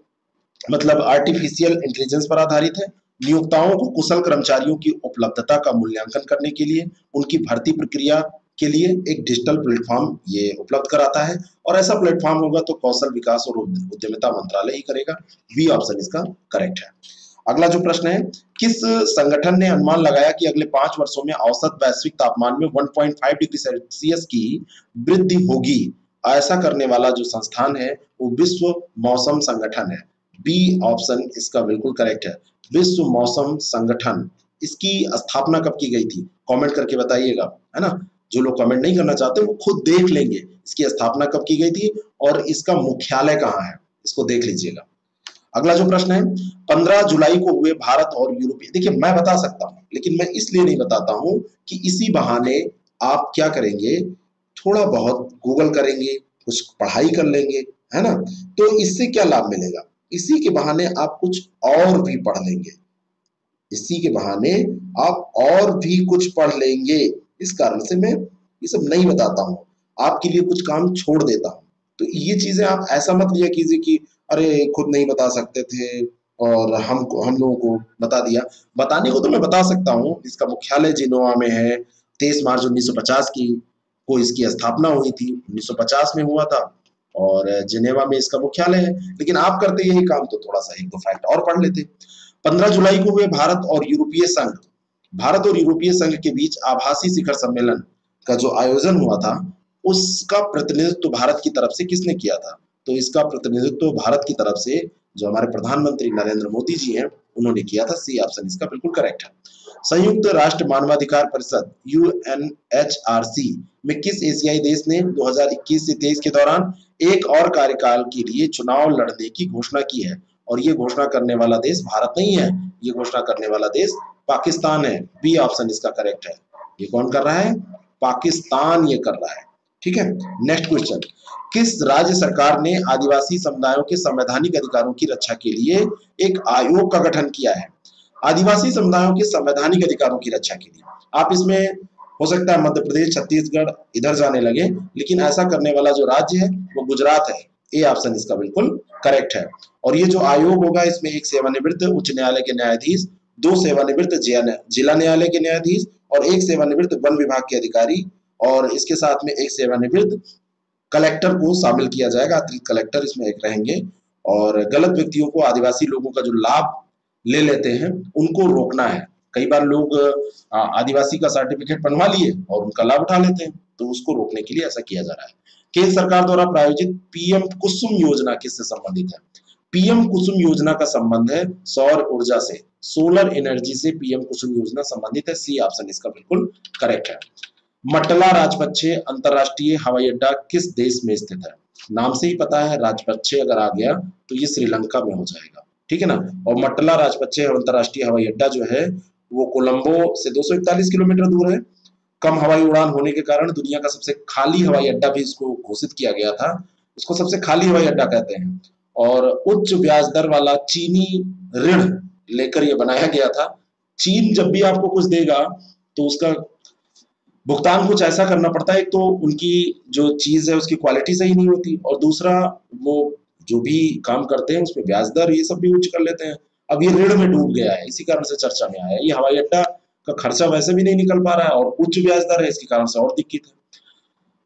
मतलब आर्टिफिशियल इंटेलिजेंस पर आधारित है नियोक्ताओं को कुशल कर्मचारियों की उपलब्धता का मूल्यांकन करने के लिए, उनकी भर्ती प्रक्रिया के लिए एक डिजिटल प्लेटफॉर्म ये उपलब्ध कराता है। और ऐसा प्लेटफॉर्म होगा तो कौशल विकास और उद्यमिता मंत्रालय ही करेगा। बी ऑप्शन इसका करेक्ट है। अगला जो प्रश्न है, किस संगठन ने अनुमान लगाया कि अगले पाँच वर्षों में औसत वैश्विक तापमान में 1.5 डिग्री सेल्सियस की वृद्धि होगी? ऐसा करने वाला जो संस्थान है, वो विश्व मौसम संगठन है। बी ऑप्शन इसका बिल्कुल करेक्ट है। विश्व मौसम संगठन, इसकी स्थापना कब की गई थी? कमेंट करके बताइएगा, है ना? जो लोग कमेंट नहीं करना चाहते, वो खुद देख लेंगे, इसकी स्थापना कब की गई थी और इसका मुख्यालय कहाँ है? इसको देख लीजिएगा। अगला जो प्रश्न है, पंद्रह जुलाई को हुए भारत और यूरोपीय देखिए मैं बता सकता हूँ, लेकिन मैं इसलिए नहीं बताता हूँ कि इसी बहाने आप क्या करेंगे, थोड़ा बहुत गूगल करेंगे, कुछ पढ़ाई कर लेंगे, है ना? तो इससे क्या लाभ मिलेगा? इसी के बहाने आप कुछ और भी पढ़ लेंगे। इसी के बहाने आप और भी कुछ पढ़ लेंगे। इस कारण से मैं ये सब नहीं बताता हूँ। आपके लिए कुछ काम छोड़ देता हूँ। तो ये चीज़ें आप ऐसा मत लिया कीजिए कि, अरे, खुद नहीं बता सकते थे और हम हम लोगों को बता दिया। बताने को तो मैं बता सकता हूँ। इसका मुख्यालय जिनोवा में है। तेईस मार्च 1950 की, को इसकी स्थापना हुई थी। 1950 में हुआ था। और जिनेवा में इसका मुख्यालय है। लेकिन आप करते यही काम तो थोड़ा सा एक दो फैक्ट और पढ़ लेते। पंद्रह जुलाई को हुए भारत और यूरोपीय संघ। भारत और यूरोपीय संघ के बीच आभासी शिखर सम्मेलन का जो आयोजन हुआ था, उसका प्रतिनिधित्व भारत की तरफ़ से किसने किया था? तो इसका प्रतिनिधित्व भारत की तरफ़ से जो हमारे प्रधानमंत्री नरेंद्र मोदी जी हैं, उन्होंने किया था। सी ऑप्शन इसका बिल्कुल करेक्ट है। संयुक्त राष्ट्र मानवाधिकार परिषद यूएनएचआरसी में किस एशियाई देश ने 2021 से 23 के दौरान एक और कार्यकाल के लिए चुनाव लड़ने की घोषणा की है। और ये घोषणा करने वाला देश भारत नहीं है, ये घोषणा करने वाला देश पाकिस्तान है। बी ऑप्शन इसका करेक्ट है। ये कौन कर रहा है? पाकिस्तान ये कर रहा है। ठीक है? Next question. किस राज्य सरकार ने आदिवासी समुदायों के संवैधानिक अधिकारों की रक्षा के लिए एक आयोग का गठन किया है? आदिवासी समुदायों के संवैधानिक अधिकारों की रक्षा के लिए। आप इसमें हो सकता है मध्य प्रदेश, छत्तीसगढ़ इधर जाने लगे, लेकिन ऐसा करने वाला जो राज्य है, वो गुजरात है। ए ऑप्शन इसका बिल्कुल करेक्ट है। और ये जो आयोग होगा, इसमें एक सेवानिवृत्त उच्च न्यायालय के न्यायाधीश, दो सेवानिवृत्त जिला न्यायालय के न्यायाधीश और एक सेवानिवृत्त वन विभाग के अधिकारी और इसके साथ में एक सेवानिवृत्त कलेक्टर को शामिल किया जाएगा। अतिरिक्त कलेक्टर इसमें एक रहेंगे और गलत व्यक्तियों को, आदिवासी लोगों का जो लाभ ले लेते हैं, उनको रोकना है। कई बार लोग आदिवासी का सर्टिफिकेट बनवा लिए और उनका लाभ उठा लेते हैं। तो उसको रोकने के लिए ऐसा किया जा रहा है। केंद्र सरकार द्वारा प्रायोजित पीएम कुसुम योजना किससे संबंधित है? पीएम कुसुम योजना का संबंध है सौर ऊर्जा से। सोलर एनर्जी से पीएम कुसुम योजना संबंधित है। सी ऑप्शन इसका बिल्कुल करेक्ट है। मटला राजपक्षे अंतरराष्ट्रीय हवाई अड्डा किस देश में स्थित है? नाम से ही पता है, राजपक्षे अगर आ गया तो ये श्रीलंका में हो जाएगा। ठीक है ना? और मटला राजपक्षे अंतरराष्ट्रीय हवाई अड्डा जो है वो कोलंबो से 241 किलोमीटर दूर है। कम हवाई उड़ान होने के कारण दुनिया का सबसे खाली हवाई अड्डा भी इसको घोषित किया गया था। इसको सबसे खाली हवाई अड्डा कहते हैं। और उच्च ब्याज दर वाला चीनी ऋण लेकर यह बनाया गया था। चीन जब भी आपको कुछ देगा तो उसका भुगतान कुछ ऐसा करना पड़ता है, एक तो उनकी जो चीज़ है, उसकी क्वालिटी सही नहीं होती, और दूसरा वो जो भी काम करते हैं, उसमें ब्याज दर ये सब भी उच्च कर लेते हैं। अब ये ऋण में डूब गया है, इसी कारण से चर्चा में आया ये हवाई अड्डा का खर्चा वैसे भी नहीं निकल पा रहा है और उच्च ब्याज दर है, इसके कारण से और दिक्कत है।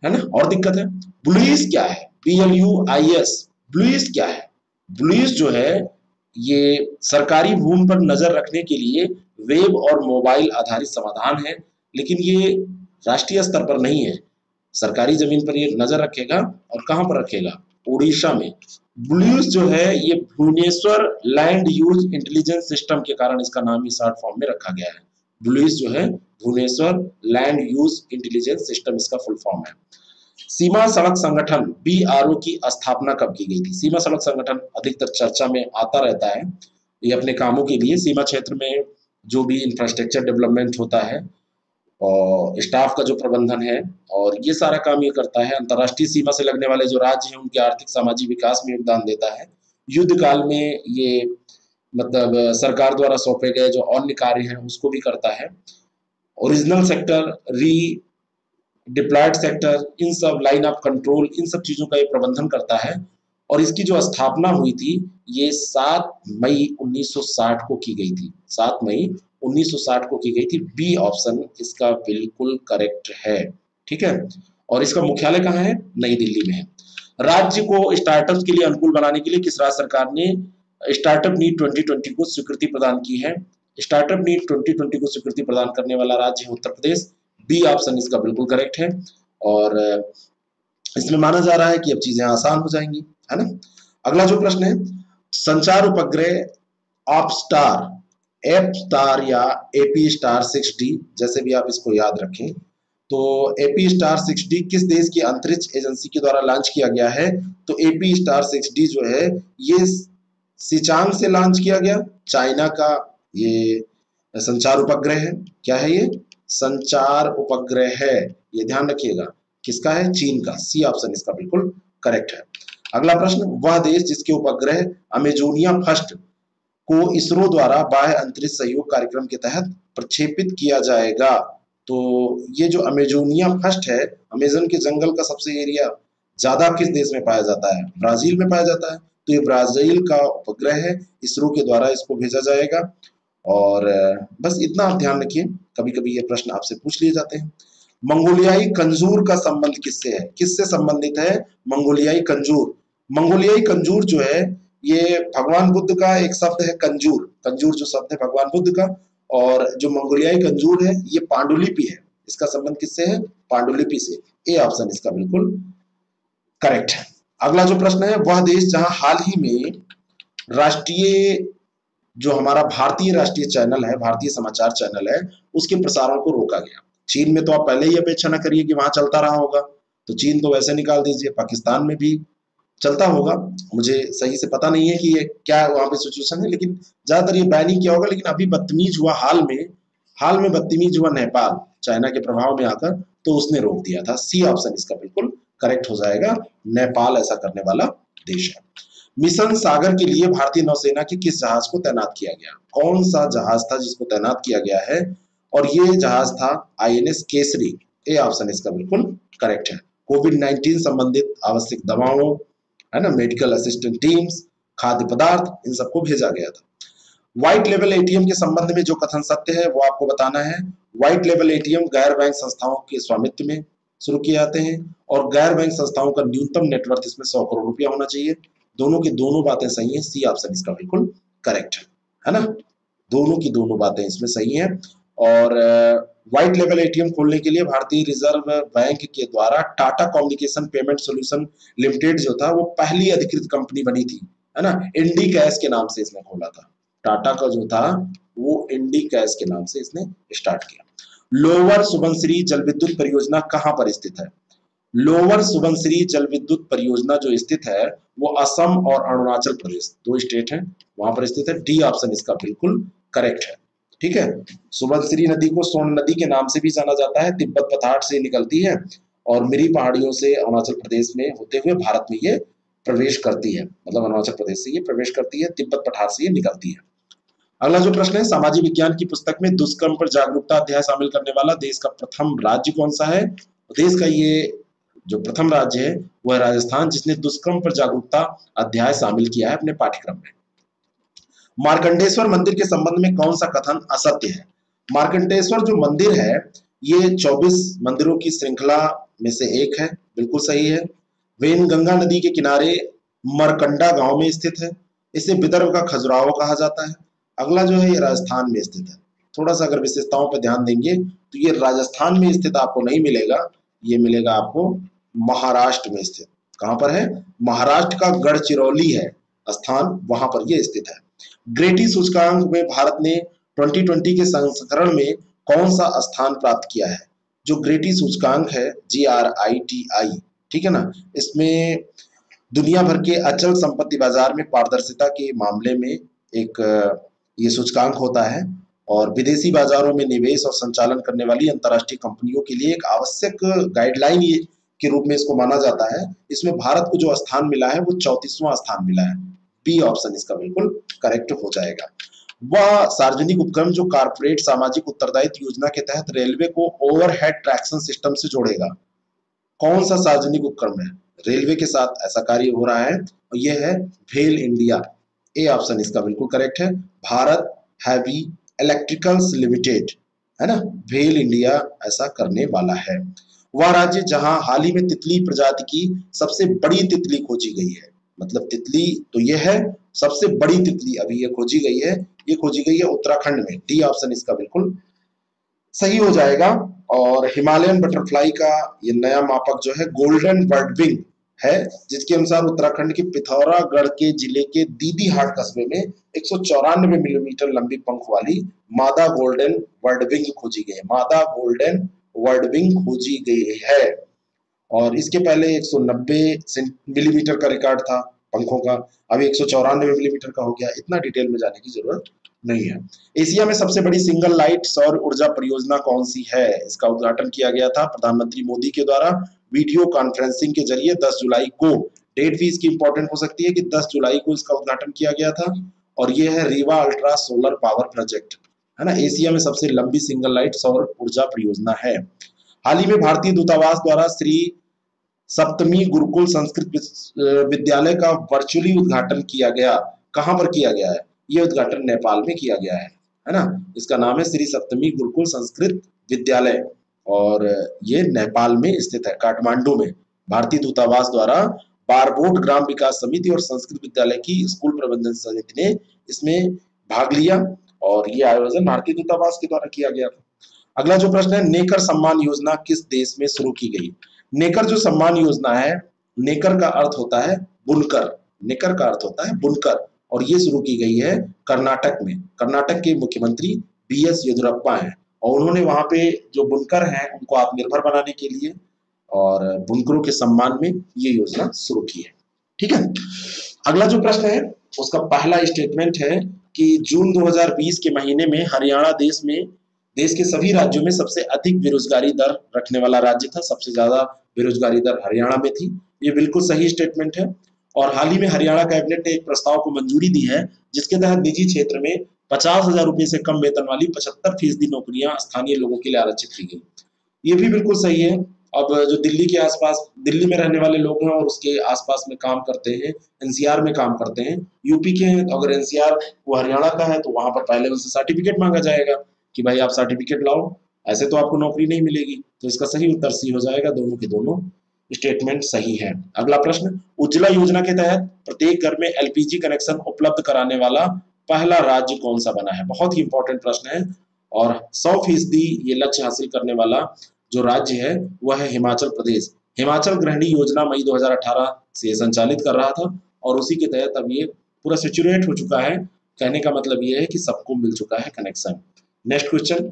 है ना? और दिक्कत है। ब्लूइस क्या है? B L U I S BLUIS क्या है? ब्लूइस जो है, ये सरकारी भूमि पर नज़र रखने के लिए वेब और मोबाइल आधारित समाधान है, लेकिन ये राष्ट्रीय स्तर पर नहीं है। सरकारी ज़मीन पर ये नज़र रखेगा और कहाँ पर रखेगा? उड़ीसा में। ब्लूस जो है, ये Bhubaneswar land use intelligence system के कारण इसका नाम इस शॉर्ट फॉर्म में रखा गया है। ब्लूस जो है, Bhubaneswar land use intelligence system इसका फुल फॉर्म है। सीमा सड़क संगठन बीआरओ की स्थापना कब की गई थी? सीमा सड़क संगठन अधिकतर चर्चा में आता रहता है। ये अपने कामों के लिए सीमा क्षेत्र में जो भी इंफ्रास्ट्रक्चर डेवलपमेंट होता है और स्टाफ का जो प्रबंधन है, और ये सारा काम ये करता है। अंतर्राष्ट्रीय सीमा से लगने वाले जो राज्य हैं, उनके आर्थिक सामाजिक विकास में योगदान देता है। युद्ध काल में ये मतलब सरकार द्वारा सौंपे गए जो अन्य कार्य हैं, उसको भी करता है। Original sector redeployed sector इन सब लाइन ऑफ़ कंट्रोल इन सब चीज़ों का ये प्रबंधन करता है। और इसकी जो स्थापना हुई थी, ये 7 मई 1960 को की गई थी। 7 मई 1960 को की गई थी। बी ऑप्शन इसका बिल्कुल करेक्ट है। ठीक है? और इसका मुख्यालय कहाँ है? नई दिल्ली में है। राज्य को स्टार्टअप के लिए अनुकूल बनाने के लिए किस राज्य सरकार ने स्टार्टअप नीट 2020 को स्वीकृति प्रदान की है? स्टार्टअप नीट 2020 को स्वीकृति प्रदान करने वाला राज्य है उत्तर प्रदेश। बी ऑप्शन इसका बिल्कुल करेक्ट है। और इसमें माना जा रहा है कि अब चीज़ें आसान हो जाएँगी। है ना? अगला जो प्रश्न है, संचार उपग्रह ऑप स्टार एप स्टार या एपी स्टार सिक्स डी जैसे भी आप इसको याद रखें तो एपी स्टार सिक्स डी किस देश की अंतरिक्ष एजेंसी के द्वारा लॉन्च किया गया है? तो एपी स्टार सिक्स डी जो है, ये सिचांग से लॉन्च किया गया। चाइना का ये संचार उपग्रह है। क्या है ये? संचार उपग्रह है। ये ध्यान रखिएगा। किसका है? चीन का। सी ऑप्शन इसका बिल्कुल करेक्ट है। अगला प्रश्न, वह देश जिसके उपग्रह अमेजोनिया फ़र्स्ट को इसरो द्वारा बाह्य अंतरिक्ष सहयोग कार्यक्रम के तहत प्रक्षेपित किया जाएगा। तो ये जो अमेजोनिया फ़र्स्ट है, अमेजन के जंगल का सबसे एरिया, ज़्यादा किस देश में पाया जाता है? ब्राज़ील में पाया जाता है। तो ये ब्राज़ील का उपग्रह है, इसरो के द्वारा इसको भेजा जाएगा। और, बस इतना आप ध्यान रखिए कभी कभी ये प्रश्न आपसे पूछ लिए जाते हैं। मंगोलियाई कंजूर का संबंध किससे है? किससे संबंधित है? मंगोलियाई कंजूर। मंगोलियाई कंजूर जो है ये भगवान बुद्ध का एक शब्द है कंजूर। कंजूर जो शब्द है भगवान बुद्ध का, और जो मंगोलियाई कंजूर है, ये पांडुलिपि है। इसका संबंध किससे है? पांडुलिपि से। ए ऑप्शन इसका बिल्कुल करेक्ट है। अगला जो प्रश्न है, वह देश जहाँ हाल ही में राष्ट्रीय, जो हमारा भारतीय राष्ट्रीय चैनल है, भारतीय समाचार चैनल है, उसके प्रसारण को रोका गया। चीन में तो आप पहले ही अपेक्षा ना करिए कि वहाँ चलता रहा होगा। तो चीन तो वैसे निकाल दीजिए, पाकिस्तान में भी चलता होगा। मुझे सही से पता नहीं है कि ये क्या वहाँ पे सिचुएशन है, लेकिन ज़्यादातर ये बैन ही किया होगा, लेकिन अभी बदतमीज हुआ हाल में हाल में बदतमीज हुआ नेपाल, चाइना के प्रभाव में आकर तो उसने रोक दिया था। सी ऑप्शन इसका बिल्कुल करेक्ट हो जाएगा। नेपाल ऐसा करने वाला देश है। मिशन सागर के लिए भारतीय नौसेना के किस जहाज़ को तैनात किया गया? कौन सा जहाज़ था जिसको तैनात किया गया है? और ये जहाज़ था आईएनएस केसरी। ए ऑप्शन इसका बिल्कुल करेक्ट है। कोविड 19 संबंधित आवश्यक दवाओं है ना मेडिकल असिस्टेंट टीम्स खाद्य पदार्थ, इन सबको भेजा गया था। व्हाइट लेवल एटीएम के संबंध में जो कथन सत्य है, वो आपको बताना है। व्हाइट लेवल एटीएम गैर बैंक संस्थाओं के स्वामित्व में शुरू किए जाते हैं और गैर बैंक संस्थाओं का न्यूनतम नेटवर्थ इसमें सौ करोड़ रुपया होना चाहिए। दोनों की दोनों बातें सही है सी ऑप्शन इसका बिल्कुल करेक्ट है। है ना? दोनों की दोनों बातें इसमें सही है और व्हाइट लेवल एटीएम खोलने के लिए भारतीय रिज़र्व बैंक के द्वारा Tata communication payment solution limited जो था, वो पहली अधिकृत कंपनी बनी थी, है ना? इंडी कैश के नाम से इसने खोला था। टाटा का जो था, वो इंडी कैश के नाम से इसने स्टार्ट किया। लोअर सुबनश्री जल विद्युत परियोजना कहाँ पर स्थित है? लोअर सुबनश्री जल विद्युत परियोजना जो स्थित है, वो असम और अरुणाचल प्रदेश दो स्टेट है, वहाँ पर स्थित है। डी ऑप्शन इसका बिल्कुल करेक्ट है। ठीक है? सुबनश्री नदी को सोन नदी के नाम से भी जाना जाता है, तिब्बत पठार से निकलती है और मिरी पहाड़ियों से अरुणाचल प्रदेश में होते हुए भारत में ये प्रवेश करती है। मतलब अरुणाचल प्रदेश से ये प्रवेश करती है, तिब्बत पठार से ये निकलती है। अगला जो प्रश्न है, सामाजिक विज्ञान की पुस्तक में दुष्कर्म पर जागरूकता अध्याय शामिल करने वाला देश का प्रथम राज्य कौन सा है? देश का ये जो प्रथम राज्य है, वह राजस्थान, जिसने दुष्कर्म पर जागरूकता अध्याय शामिल किया है अपने पाठ्यक्रम में। मार्कंडेश्वर मंदिर के संबंध में कौन सा कथन असत्य है? मार्कंडेश्वर जो मंदिर है, ये 24 मंदिरों की श्रृंखला में से एक है, बिल्कुल सही है। वेन गंगा नदी के किनारे मरकंडा गाँव में स्थित है। इसे विदर्भ का खजुराहो कहा जाता है। अगला जो है, ये राजस्थान में स्थित है। थोड़ा सा अगर विशेषताओं पर ध्यान देंगे तो ये राजस्थान में स्थित आपको नहीं मिलेगा, ये मिलेगा आपको महाराष्ट्र में स्थित। कहाँ पर है? महाराष्ट्र का गढ़चिरौली है, स्थान वहाँ पर यह स्थित है। ग्रेटी सूचकांक में भारत ने 2020 के संस्करण में कौन सा स्थान प्राप्त किया है? जो ग्रेटी सूचकांक है जी आर आई टी आई ठीक है ना? इसमें दुनिया भर के अचल संपत्ति बाज़ार में पारदर्शिता के मामले में एक, ये सूचकांक होता है और विदेशी बाजारों में निवेश और संचालन करने वाली अंतर्राष्ट्रीय कंपनियों के लिए एक आवश्यक गाइडलाइन ये के रूप में इसको माना जाता है। इसमें भारत को जो स्थान मिला है, वो चौतीसवां स्थान मिला है। बी ऑप्शन इसका बिल्कुल करेक्ट हो जाएगा। वह सार्वजनिक उपक्रम जो कारपोरेट सामाजिक उत्तरदायित्व योजना के तहत रेलवे को ओवरहेड ट्रैक्शन सिस्टम से जोड़ेगा। कौन सा सार्वजनिक उपक्रम है? रेलवे के साथ ऐसा कार्य हो रहा है और यह है भेल इंडिया ए ऑप्शन इसका बिल्कुल करेक्ट है। भारत हैवी इलेक्ट्रिकल्स लिमिटेड है ना? भेल इंडिया ऐसा करने वाला है। वह राज्य जहाँ हाल ही में तितली प्रजाति की सबसे बड़ी तितली खोजी गई है। मतलब तितली तो यह है सबसे बड़ी तितली अभी ये खोजी गई है, ये खोजी गई है उत्तराखंड में। डी ऑप्शन इसका बिल्कुल सही हो जाएगा। और हिमालयन बटरफ्लाई का ये नया मापक जो है गोल्डन बर्डविंग है, जिसके अनुसार उत्तराखंड के पिथौरागढ़ के ज़िले के दीदी हाट कस्बे में एक सौ चौरानबे मिलीमीटर लंबी पंख वाली मादा गोल्डन वर्डविंग खोजी गई है। मादा गोल्डन वर्डविंग खोजी गई है। और इसके पहले 190 मिलीमीटर का रिकॉर्ड था। पंखों का अभी एक मिलीमीटर का हो गया। इतना डिटेल में जाने की ज़रूरत नहीं है। एशिया में सबसे बड़ी सिंगल लाइट सौर ऊर्जा परियोजना कौन सी है? इसका उद्घाटन किया गया था प्रधानमंत्री मोदी के द्वारा वीडियो कॉन्फ्रेंसिंग के ज़रिए 10 जुलाई को। डेट भी इसकी इंपॉर्टेंट हो सकती है कि 10 जुलाई को इसका उद्घाटन किया गया था। और ये है Rewa ultra solar power project है ना? एशिया में सबसे लंबी सिंगल लाइट सौर ऊर्जा परियोजना है। हाल ही में भारतीय दूतावास द्वारा श्री सप्तमी गुरुकुल संस्कृत विद्यालय का वर्चुअली उद्घाटन किया गया। कहाँ पर किया गया है? ये उद्घाटन नेपाल में किया गया है है ना? इसका नाम है श्री सप्तमी गुरुकुल संस्कृत विद्यालय। और ये नेपाल में स्थित है, काठमांडू में। भारतीय दूतावास द्वारा बारबोट ग्राम विकास समिति और संस्कृत विद्यालय की स्कूल प्रबंधन समिति ने इसमें भाग लिया और ये आयोजन भारतीय दूतावास के द्वारा किया गया था। अगला जो प्रश्न है, नेकर सम्मान योजना किस देश में शुरू की गई? नेकर जो सम्मान योजना है, नेकर का अर्थ होता है बुनकर। नेकर का अर्थ होता है बुनकर। और ये शुरू की गई है कर्नाटक में। कर्नाटक के मुख्यमंत्री बी एस येदुरप्पा है। और उन्होंने वहाँ पे जो बुनकर हैं, उनको आत्मनिर्भर बनाने के लिए और बुनकरों के सम्मान में ये योजना शुरू की है। ठीक है? अगला जो प्रश्न है, उसका पहला स्टेटमेंट है कि जून 2020 के महीने में हरियाणा देश में देश के सभी राज्यों में सबसे अधिक बेरोजगारी दर रखने वाला राज्य था, सबसे ज़्यादा बेरोजगारी दर हरियाणा में थी। ये बिल्कुल सही स्टेटमेंट है। और हाल ही में हरियाणा कैबिनेट ने एक प्रस्ताव को मंजूरी दी है, जिसके तहत निजी क्षेत्र में पचास हज़ार रुपए से कम वेतन वाली पचहत्तर फ़ीसदी नौकरियाँ स्थानीय लोगों के लिए आरक्षित की गई। ये भी बिल्कुल सही है। अब जो दिल्ली के आसपास, दिल्ली में रहने वाले लोग हैं और उसके आसपास में काम करते हैं, एनसीआर में काम करते हैं, यूपी के हैं तो अगर एनसीआर वो हरियाणा का है तो वहाँ पर पहले उनसे सर्टिफिकेट मांगा जाएगा। कि भाई आप सर्टिफिकेट लाओ, ऐसे तो आपको नौकरी नहीं मिलेगी। तो इसका सही उत्तर सी हो जाएगा, दोनों के दोनों स्टेटमेंट सही है। अगला प्रश्न, उज्ज्वला योजना के तहत प्रत्येक घर में एलपीजी कनेक्शन उपलब्ध कराने वाला पहला राज्य कौन सा बना है? बहुत ही इंपॉर्टेंट प्रश्न है और सौ फ़ीसदी ये लक्ष्य हासिल करने वाला जो राज्य है, वह है हिमाचल प्रदेश। हिमाचल गृहिणी योजना मई 2018 से संचालित कर रहा था और उसी के तहत अब ये पूरा सिचुएट हो चुका है। कहने का मतलब ये है कि सबको मिल चुका है connection next question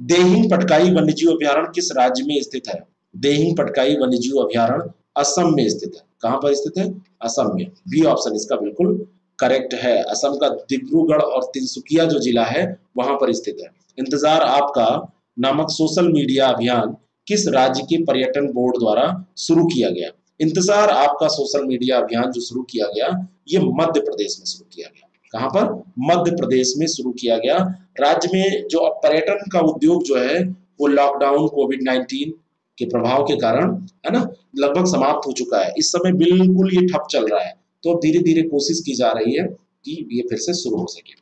Dehing Patkai वन्यजीव अभ्यारण किस राज्य में स्थित है? देहिंग पटकाई वन्यजीव अभ्यारण असम में स्थित है। कहाँ पर स्थित है? असम में। बी ऑप्शन इसका बिल्कुल करेक्ट है। असम का डिब्रूगढ़ और तिनसुकिया जो जिला है, वहाँ पर स्थित है। इंतज़ार आपका नामक सोशल मीडिया अभियान किस राज्य के पर्यटन बोर्ड द्वारा शुरू किया गया? इंतज़ार आपका सोशल मीडिया अभियान जो शुरू किया गया, ये मध्य प्रदेश में शुरू किया गया। कहाँ पर? मध्य प्रदेश में शुरू किया गया। राज्य में जो पर्यटन का उद्योग जो है, वो लॉकडाउन कोविड नाइन्टीन के प्रभाव के कारण, है ना, लगभग समाप्त हो चुका है। इस समय बिल्कुल ये ठप चल रहा है। तो धीरे धीरे कोशिश की जा रही है कि ये फिर से शुरू हो सके।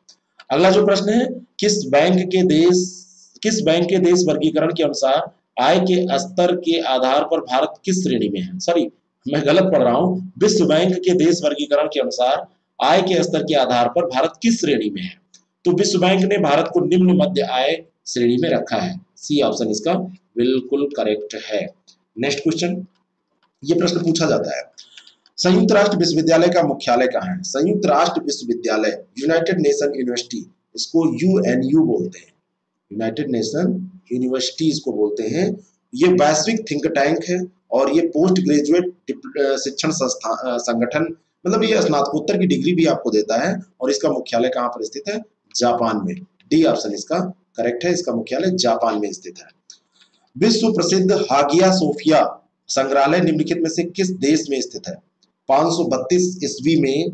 अगला जो प्रश्न है, किस बैंक के देश, किस बैंक के देश वर्गीकरण के अनुसार आय के स्तर के आधार पर भारत किस श्रेणी में है? सॉरी मैं गलत पढ़ रहा हूँ। विश्व बैंक के देश वर्गीकरण के अनुसार आय के स्तर के आधार पर भारत किस श्रेणी में है? तो विश्व बैंक ने भारत को निम्न मध्य आय श्रेणी में रखा है। सी ऑप्शन इसका बिल्कुल करेक्ट है। नेक्स्ट क्वेश्चन ये प्रश्न पूछा जाता है। संयुक्त राष्ट्र विश्वविद्यालय का मुख्यालय कहाँ है? संयुक्त राष्ट्र विश्वविद्यालय यूनाइटेड नेशन यूनिवर्सिटी इसको यूएनयू बोलते हैं। यूनाइटेड नेशन यूनिवर्सिटी इसको बोलते हैं। ये वैश्विक थिंक टैंक है और ये पोस्ट ग्रेजुएट शिक्षण संस्थान संगठन मतलब ये स्नातकोत्तर की डिग्री भी आपको देता है और इसका मुख्यालय कहाँ पर स्थित है? जापान में। डी ऑप्शन इसका करेक्ट है, इसका मुख्यालय जापान में स्थित है। विश्व प्रसिद्ध हागिया सोफिया संग्रहालय निम्नलिखित में से किस देश में स्थित है? 532 ईस्वी में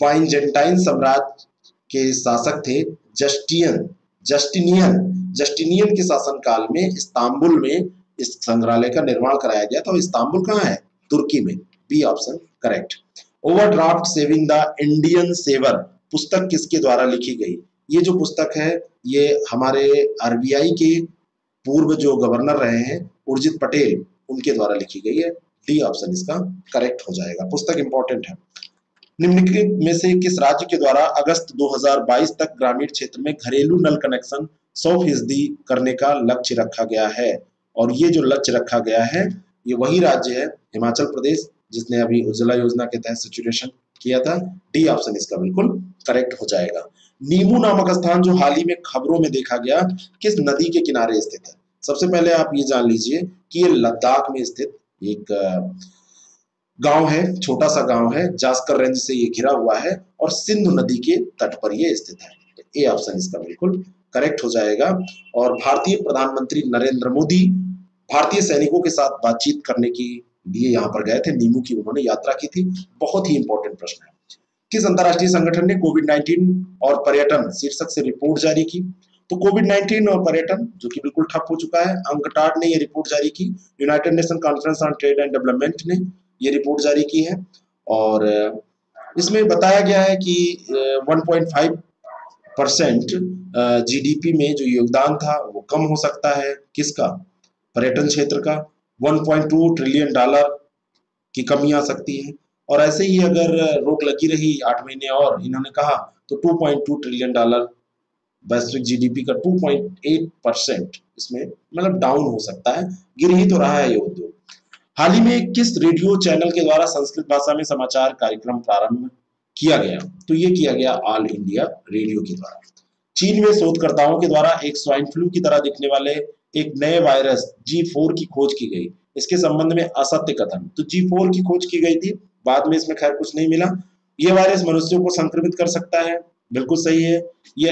बाइजेंटाइन साम्राज्य के शासक थे जस्टियन, जस्टिनियन जस्टिनियन के शासन काल में इस्तांबुल में इस संग्रहालय का निर्माण कराया गया था और इस्तांबुल कहाँ है? तुर्की में। B option correct. Overdraft saving the Indian saver पुस्तक किसके द्वारा लिखी गई? ये जो पुस्तक है, ये हमारे आरबीआई के पूर्व जो गवर्नर रहे हैं उर्जित पटेल उनके द्वारा लिखी गई है। डी ऑप्शन इसका करेक्ट हो जाएगा। पुस्तक इंपॉर्टेंट है। निम्नलिखित में से किस राज्य के द्वारा अगस्त 2022 तक ग्रामीण क्षेत्र में घरेलू नल कनेक्शन सौ फ़ीसदी करने का लक्ष्य रखा गया है? और ये जो लक्ष्य रखा गया है, ये वही राज्य है, हिमाचल प्रदेश जिसने अभी उज्ज्वला योजना के तहत सिचुएशन किया था डी ऑप्शन इसका बिल्कुल करेक्ट हो जाएगा। नीमू नामक स्थान जो हाल ही में खबरों में देखा गया, किस नदी के किनारे स्थित है? सबसे पहले आप ये जान लीजिए कि ये लद्दाख में स्थित एक गाँव है, छोटा सा गाँव है, जास्कर रेंज से ये घिरा हुआ है और सिंधु नदी के तट पर ये स्थित है। ए ऑप्शन इसका बिल्कुल करेक्ट हो जाएगा और भारतीय प्रधानमंत्री नरेंद्र मोदी भारतीय सैनिकों के साथ बातचीत करने की लिए यहाँ पर गए थे। नीमू की उन्होंने यात्रा की थी। बहुत ही इंपॉर्टेंट प्रश्न है। किस अंतरराष्ट्रीय संगठन ने कोविड 19 और पर्यटन शीर्षक से रिपोर्ट जारी की? तो कोविड 19 और पर्यटन, जो कि बिल्कुल ठप हो चुका है अंकटाड ने ये रिपोर्ट जारी की। United Nation conference on trade and development ने ये रिपोर्ट जारी की है। और इसमें बताया गया है कि 1.5 परसेंट जीडीपी में जो योगदान था वो कम हो सकता है। किसका? पर्यटन क्षेत्र का। 1.2 ट्रिलियन डॉलर की कमी आ सकती है। और ऐसे ही अगर रोक लगी रही आठ महीने और, इन्होंने कहा तो 2.2 ट्रिलियन डॉलर वैश्विक जीडीपी का 2.8 परसेंट इसमें मतलब डाउन हो सकता है। गिर ही तो रहा है ये उद्योग। हाल ही में किस रेडियो चैनल के द्वारा संस्कृत भाषा में समाचार कार्यक्रम प्रारंभ किया गया? तो ये किया गया ऑल इंडिया रेडियो के द्वारा। चीन में शोधकर्ताओं के द्वारा एक स्वाइन फ्लू की तरह दिखने वाले एक नए वायरस जी फोर की खोज की गई। इसके संबंध में असत्य कथन। तो जी फोर की खोज की गई थी। बाद में इसमें खैर कुछ नहीं मिला। ये वायरस मनुष्यों को संक्रमित कर सकता है। बिल्कुल सही है। ये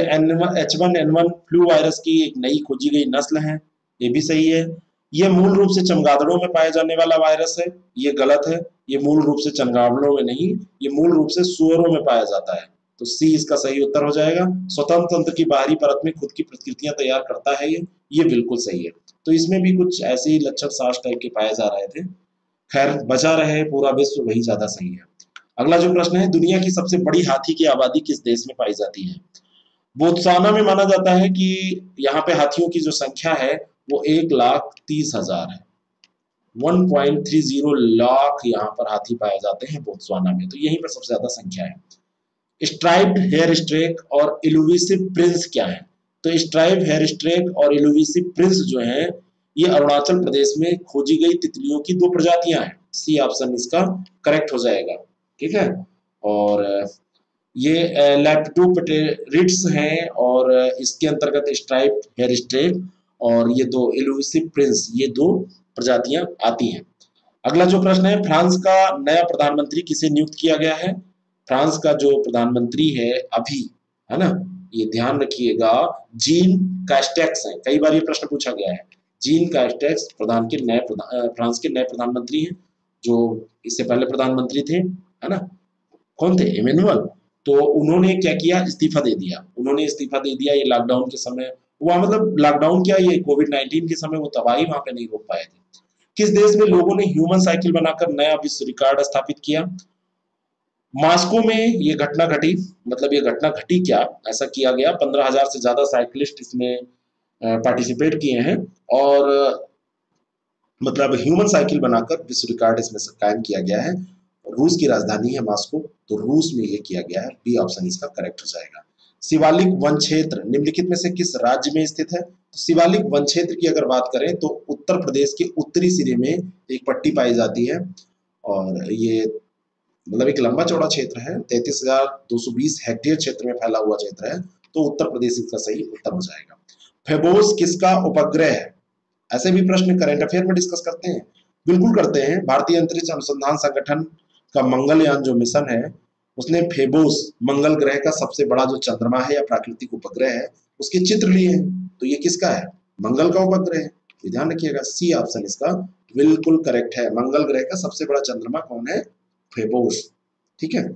H one N one flu virus की एक नई खोजी गई नस्ल है। ये भी सही है। ये मूल रूप से चमगादड़ों में पाया जाने वाला वायरस है। ये गलत है। ये मूल रूप से चमगादड़ों में नहीं। ये मूल रूप से सुअरों में पाया जाता है। तो सी इसका सही उत्तर हो जाएगा। स्वतंत्र तंत्र की बाहरी परत में खुद की प्रतिकृतियाँ तैयार करता है ये ये बिल्कुल सही है। तो इसमें भी कुछ ऐसे ही लक्षण सास टाइप के पाए जा रहे थे। खैर, बचा रहे पूरा विश्व वही ज़्यादा सही है। अगला जो प्रश्न है, दुनिया की सबसे बड़ी हाथी की आबादी किस देश में पाई जाती है? बोत्सवाना में माना जाता है कि यहाँ पे हाथियों की जो संख्या है, वो एक लाख तीस हज़ार है। 1.30 लाख यहाँ पर हाथी पाए जाते हैं बोत्सवाना में। तो यहीं पर सबसे ज़्यादा संख्या है। स्ट्राइप्ड हेयर स्ट्रेक और इलुविसिव प्रिंस क्या है? तो स्ट्राइप हेयर स्ट्रेक और इलुविसिव प्रिंस जो है, ये अरुणाचल प्रदेश में खोजी गई तितलियों की दो प्रजातियाँ हैं। सी ऑप्शन इसका करेक्ट हो जाएगा, ठीक है? और ये लैप्टोपेटेरिट्स हैं और इसके अंतर्गत स्ट्राइप हेयर स्ट्रेक और ये दो इलुविसिव प्रिंस, ये दो प्रजातियाँ आती हैं। अगला जो प्रश्न है, फ्रांस का नया प्रधानमंत्री किसे नियुक्त किया गया है? फ्रांस का जो प्रधानमंत्री है अभी, है ना? ये ध्यान रखिएगा, जीन कास्टेक्स है। कई बार ये प्रश्न पूछा गया है। जीन कास्टेक्स प्रधान के नए फ्रांस के नए प्रधानमंत्री हैं, जो इससे पहले प्रधानमंत्री थे, है ना? कौन थे? इमेनुअल। तो उन्होंने क्या किया? इस्तीफा दे दिया। उन्होंने इस्तीफा दे दिया ये लॉकडाउन के समय। वहाँ मतलब लॉकडाउन क्या? ये कोविड नाइन्टीन के समय वो तबाही वहाँ पे नहीं रोक पाए थे। किस देश में लोगों ने ह्यूमन साइकिल बनाकर नया विश्व रिकॉर्ड स्थापित किया? मास्को में ये घटना घटी मतलब ये घटना घटी क्या? ऐसा किया गया। पंद्रह हज़ार से ज़्यादा साइकिलिस्ट इसमें पार्टिसिपेट किए हैं और मतलब ह्यूमन साइकिल बनाकर विश्व रिकॉर्ड इसमें कायम किया गया है। रूस की राजधानी है मास्को तो रूस में ये किया गया है। बी ऑप्शन इसका करेक्ट हो जाएगा। शिवालिक वन क्षेत्र, निम्नलिखित में से किस राज्य में स्थित है? तो शिवालिक वन क्षेत्र की अगर बात करें तो उत्तर प्रदेश के उत्तरी सिरे में एक पट्टी पाई जाती है और ये मतलब एक लंबा चौड़ा क्षेत्र है, तैतीस हज़ार दो सौ बीस हेक्टेयर क्षेत्र में फैला हुआ क्षेत्र है तो उत्तर प्रदेश इसका सही उत्तर हो जाएगा। फेबोस किसका उपग्रह है? ऐसे भी प्रश्न करेंट अफेयर में डिस्कस करते हैं। बिल्कुल करते हैं। भारतीय अंतरिक्ष अनुसंधान संगठन का मंगलयान जो मिशन है, उसने फेबोस मंगल ग्रह का सबसे बड़ा जो चंद्रमा है या प्राकृतिक उपग्रह है, उसके चित्र लिए हैं। तो ये किसका है? मंगल का उपग्रह है। ध्यान रखिएगा। सी ऑप्शन इसका बिल्कुल करेक्ट है। मंगल ग्रह का सबसे बड़ा चंद्रमा कौन है? फेबोस, ठीक है?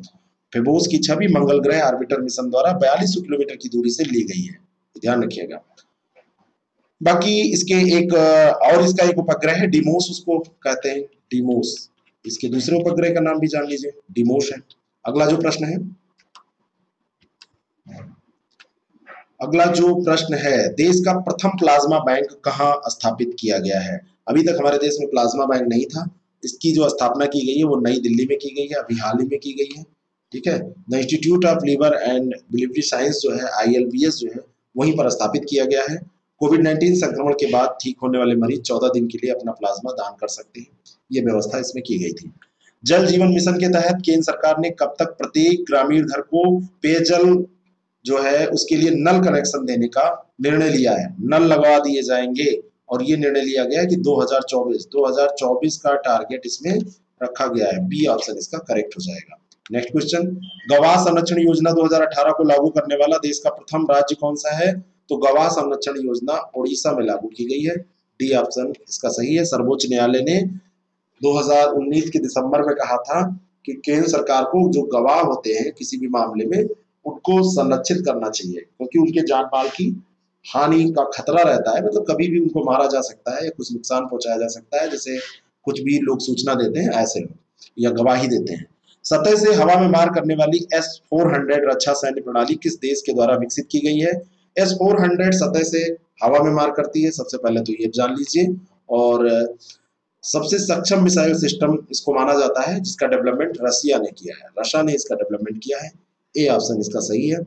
फेबोस की छवि मंगल ग्रह आर्बिटर मिशन द्वारा बयालीस किलोमीटर की दूरी से ली गई है। ध्यान रखिएगा। बाकी इसके एक और इसका एक उपग्रह है, डिमोस उसको कहते हैं, डिमोस। इसके दूसरे उपग्रह का नाम भी जान लीजिए, डिमोस है। अगला जो प्रश्न है। अगला जो प्रश्न है, देश का प्रथम प्लाज्मा बैंक कहाँ स्थापित किया गया है? अभी तक हमारे देश में प्लाज्मा बैंक नहीं था इसकी जो स्थापना की गई है, वो नई दिल्ली में की गई है, अभी हाल ही में की गई है। ठीक है? The institute of liver and delivery science जो है आईएलबीएस जो है, वहीं पर स्थापित किया गया है। कोविड 19 संक्रमण के बाद ठीक होने वाले मरीज़ 14 दिन के लिए अपना प्लाज्मा दान कर सकते हैं। ये व्यवस्था इसमें की गई थी। जल जीवन मिशन के तहत केंद्र सरकार ने कब तक प्रत्येक ग्रामीण घर को पेयजल जो है, उसके लिए नल कनेक्शन देने का निर्णय लिया है? नल लगवा दिए जाएँगे। और ये निर्णय लिया गया है कि 2024 2024 का टारगेट इसमें रखा गया है। बी ऑप्शन इसका करेक्ट हो जाएगा। नेक्स्ट क्वेश्चन गवाह संरक्षण योजना 2018 को लागू करने वाला देश का प्रथम राज्य कौन सा है? तो गवाह संरक्षण योजना ओडिशा में लागू की गई है। डी ऑप्शन इसका सही है। सर्वोच्च न्यायालय ने 2019 के दिसंबर में कहा था कि केंद्र सरकार को जो गवाह होते हैं किसी भी मामले में, उनको संरक्षित करना चाहिए, क्योंकि उनके जान माल की हानि का खतरा रहता है मतलब कभी भी उनको मारा जा सकता है या कुछ नुकसान पहुँचाया जा सकता है, जैसे कुछ भी लोग सूचना देते हैं, ऐसे लोग, या गवाही देते हैं। सतह से हवा में मार करने वाली एस फोर हंड्रेड रक्षा सैन्य प्रणाली किस देश के द्वारा विकसित की गई है? एस फोर हंड्रेड सतह से हवा में मार करती है, सबसे पहले तो ये जान लीजिए, और सबसे सक्षम मिसाइल सिस्टम इसको माना जाता है, जिसका डेवलपमेंट रशिया ने किया है। रशिया ने इसका डेवलपमेंट किया है। ए ऑप्शन इसका सही है।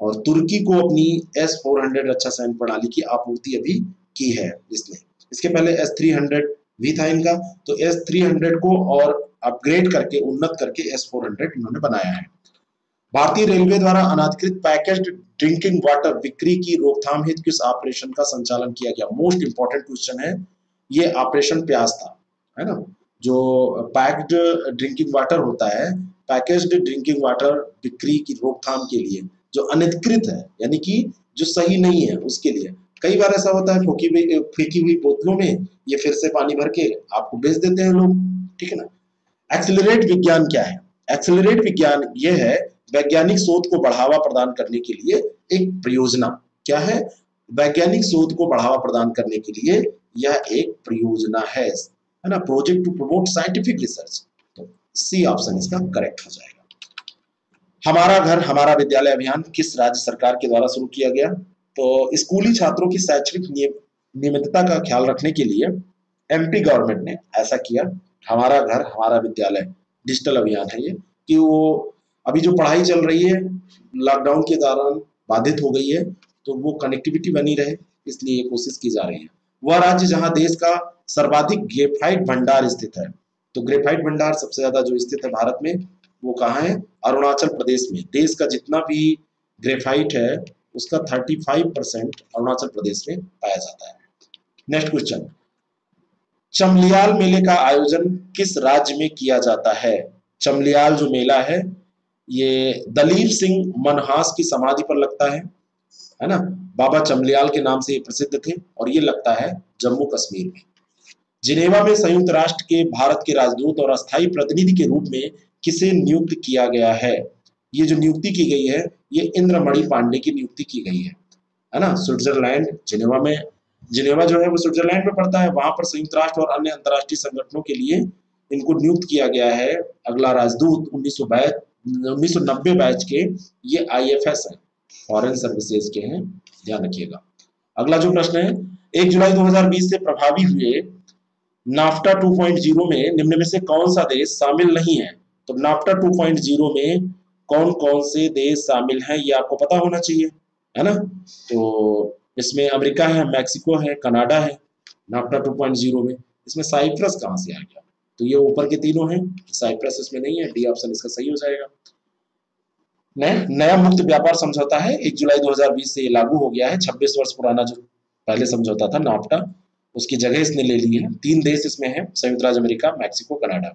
और तुर्की को अपनी एस फोर हंड्रेड रक्षा सैन्य प्रणाली की आपूर्ति अभी की है इसने। इसके पहले एस थ्री हंड्रेड भी था इनका तो एस थ्री हंड्रेड को और अपग्रेड करके, उन्नत करके एस फोर हंड्रेड इन्होंने बनाया है। भारतीय रेलवे द्वारा अनाधिकृत पैकेज्ड ड्रिंकिंग वाटर बिक्री की रोकथाम हेतु किस ऑपरेशन का संचालन किया गया? मोस्ट इंपॉर्टेंट क्वेश्चन है, ये ऑपरेशन प्यास था, है ना? जो पैक्ड ड्रिंकिंग वाटर होता है पैकेज्ड ड्रिंकिंग वाटर बिक्री की रोकथाम के लिए। जो अनधिकृत है, यानी कि जो सही नहीं है उसके लिए। कई बार ऐसा होता है फोकी हुई फेंकी हुई बोतलों में ये फिर से पानी भर के आपको बेच देते हैं लोग, ठीक है ना? एक्सिलरेट विज्ञान क्या है? एक्सिलरेट विज्ञान ये है, वैज्ञानिक शोध को बढ़ावा प्रदान करने के लिए एक परियोजना। क्या है? वैज्ञानिक शोध को बढ़ावा प्रदान करने के लिए यह एक परियोजना है है ना? Project to promote scientific research तो सी ऑप्शन इसका करेक्ट हो जाएगा। हमारा घर, हमारा विद्यालय अभियान किस राज्य सरकार के द्वारा शुरू किया गया? तो स्कूली छात्रों की शैक्षणिक नियमितता का ख्याल रखने के लिए एमपी गवर्नमेंट ने ऐसा किया। हमारा घर, हमारा विद्यालय, डिजिटल अभियान है ये, कि वो अभी जो पढ़ाई चल रही है लॉकडाउन के दौरान बाधित हो गई है तो वो कनेक्टिविटी बनी रहे, इसलिए कोशिश की जा रही है। वह राज्य जहाँ देश का सर्वाधिक ग्रेफाइट भंडार स्थित है तो ग्रेफाइट भंडार सबसे ज़्यादा जो स्थित है भारत में वो कहाँ है? अरुणाचल प्रदेश में। देश का जितना भी ग्रेफाइट है, उसका 35 परसेंट अरुणाचल प्रदेश में पाया जाता है। नेक्स्ट क्वेश्चन चमलियाल मेले का आयोजन किस राज्य में किया जाता है? चमलियाल जो मेला है, ये दलीप सिंह मनहास की समाधि पर लगता है है ना? बाबा चमलियाल के नाम से ये प्रसिद्ध थे और ये लगता है जम्मू कश्मीर में। जिनेवा में संयुक्त राष्ट्र के भारत के राजदूत और अस्थायी प्रतिनिधि के रूप में किसे नियुक्त किया गया है? ये जो नियुक्ति की गई है, ये इंद्रमणि पांडे की नियुक्ति की गई है। है ना? स्विट्जरलैंड, जिनेवा में, जिनेवा जो है वो स्विट्जरलैंड में पड़ता है। वहाँ पर संयुक्त राष्ट्र और अन्य अंतर्राष्ट्रीय संगठनों के लिए इनको नियुक्त किया गया है। अगला राजदूत, उन्नीस उन्नीस बैच के ये आई एफ़ एस है। फॉरेन सर्विसेज़ के हैं। ध्यान रखिएगा। अगला जो प्रश्न है, एक जुलाई 2020 से प्रभावी हुए नाफ्टा 2.0 में निम्न में से कौन सा देश शामिल नहीं है? तो नाफ्टा 2.0 में कौन कौन से देश शामिल हैं, ये आपको पता होना चाहिए, है ना? तो इसमें अमेरिका है, मैक्सिको है, कनाडा है नाफ्टा 2.0 में। इसमें साइप्रस कहाँ से आ गया तो ये ऊपर के तीनों हैं, साइप्रस इसमें नहीं है, डी ऑप्शन इसका सही हो जाएगा। नया मुक्त व्यापार समझौता है, एक जुलाई 2020 से ये लागू हो गया है 26 वर्ष पुराना जो पहले समझौता था नाफ्टा उसकी जगह इसने ले ली है। तीन देश इसमें है, संयुक्त राज्य अमेरिका, मैक्सिको, कनाडा।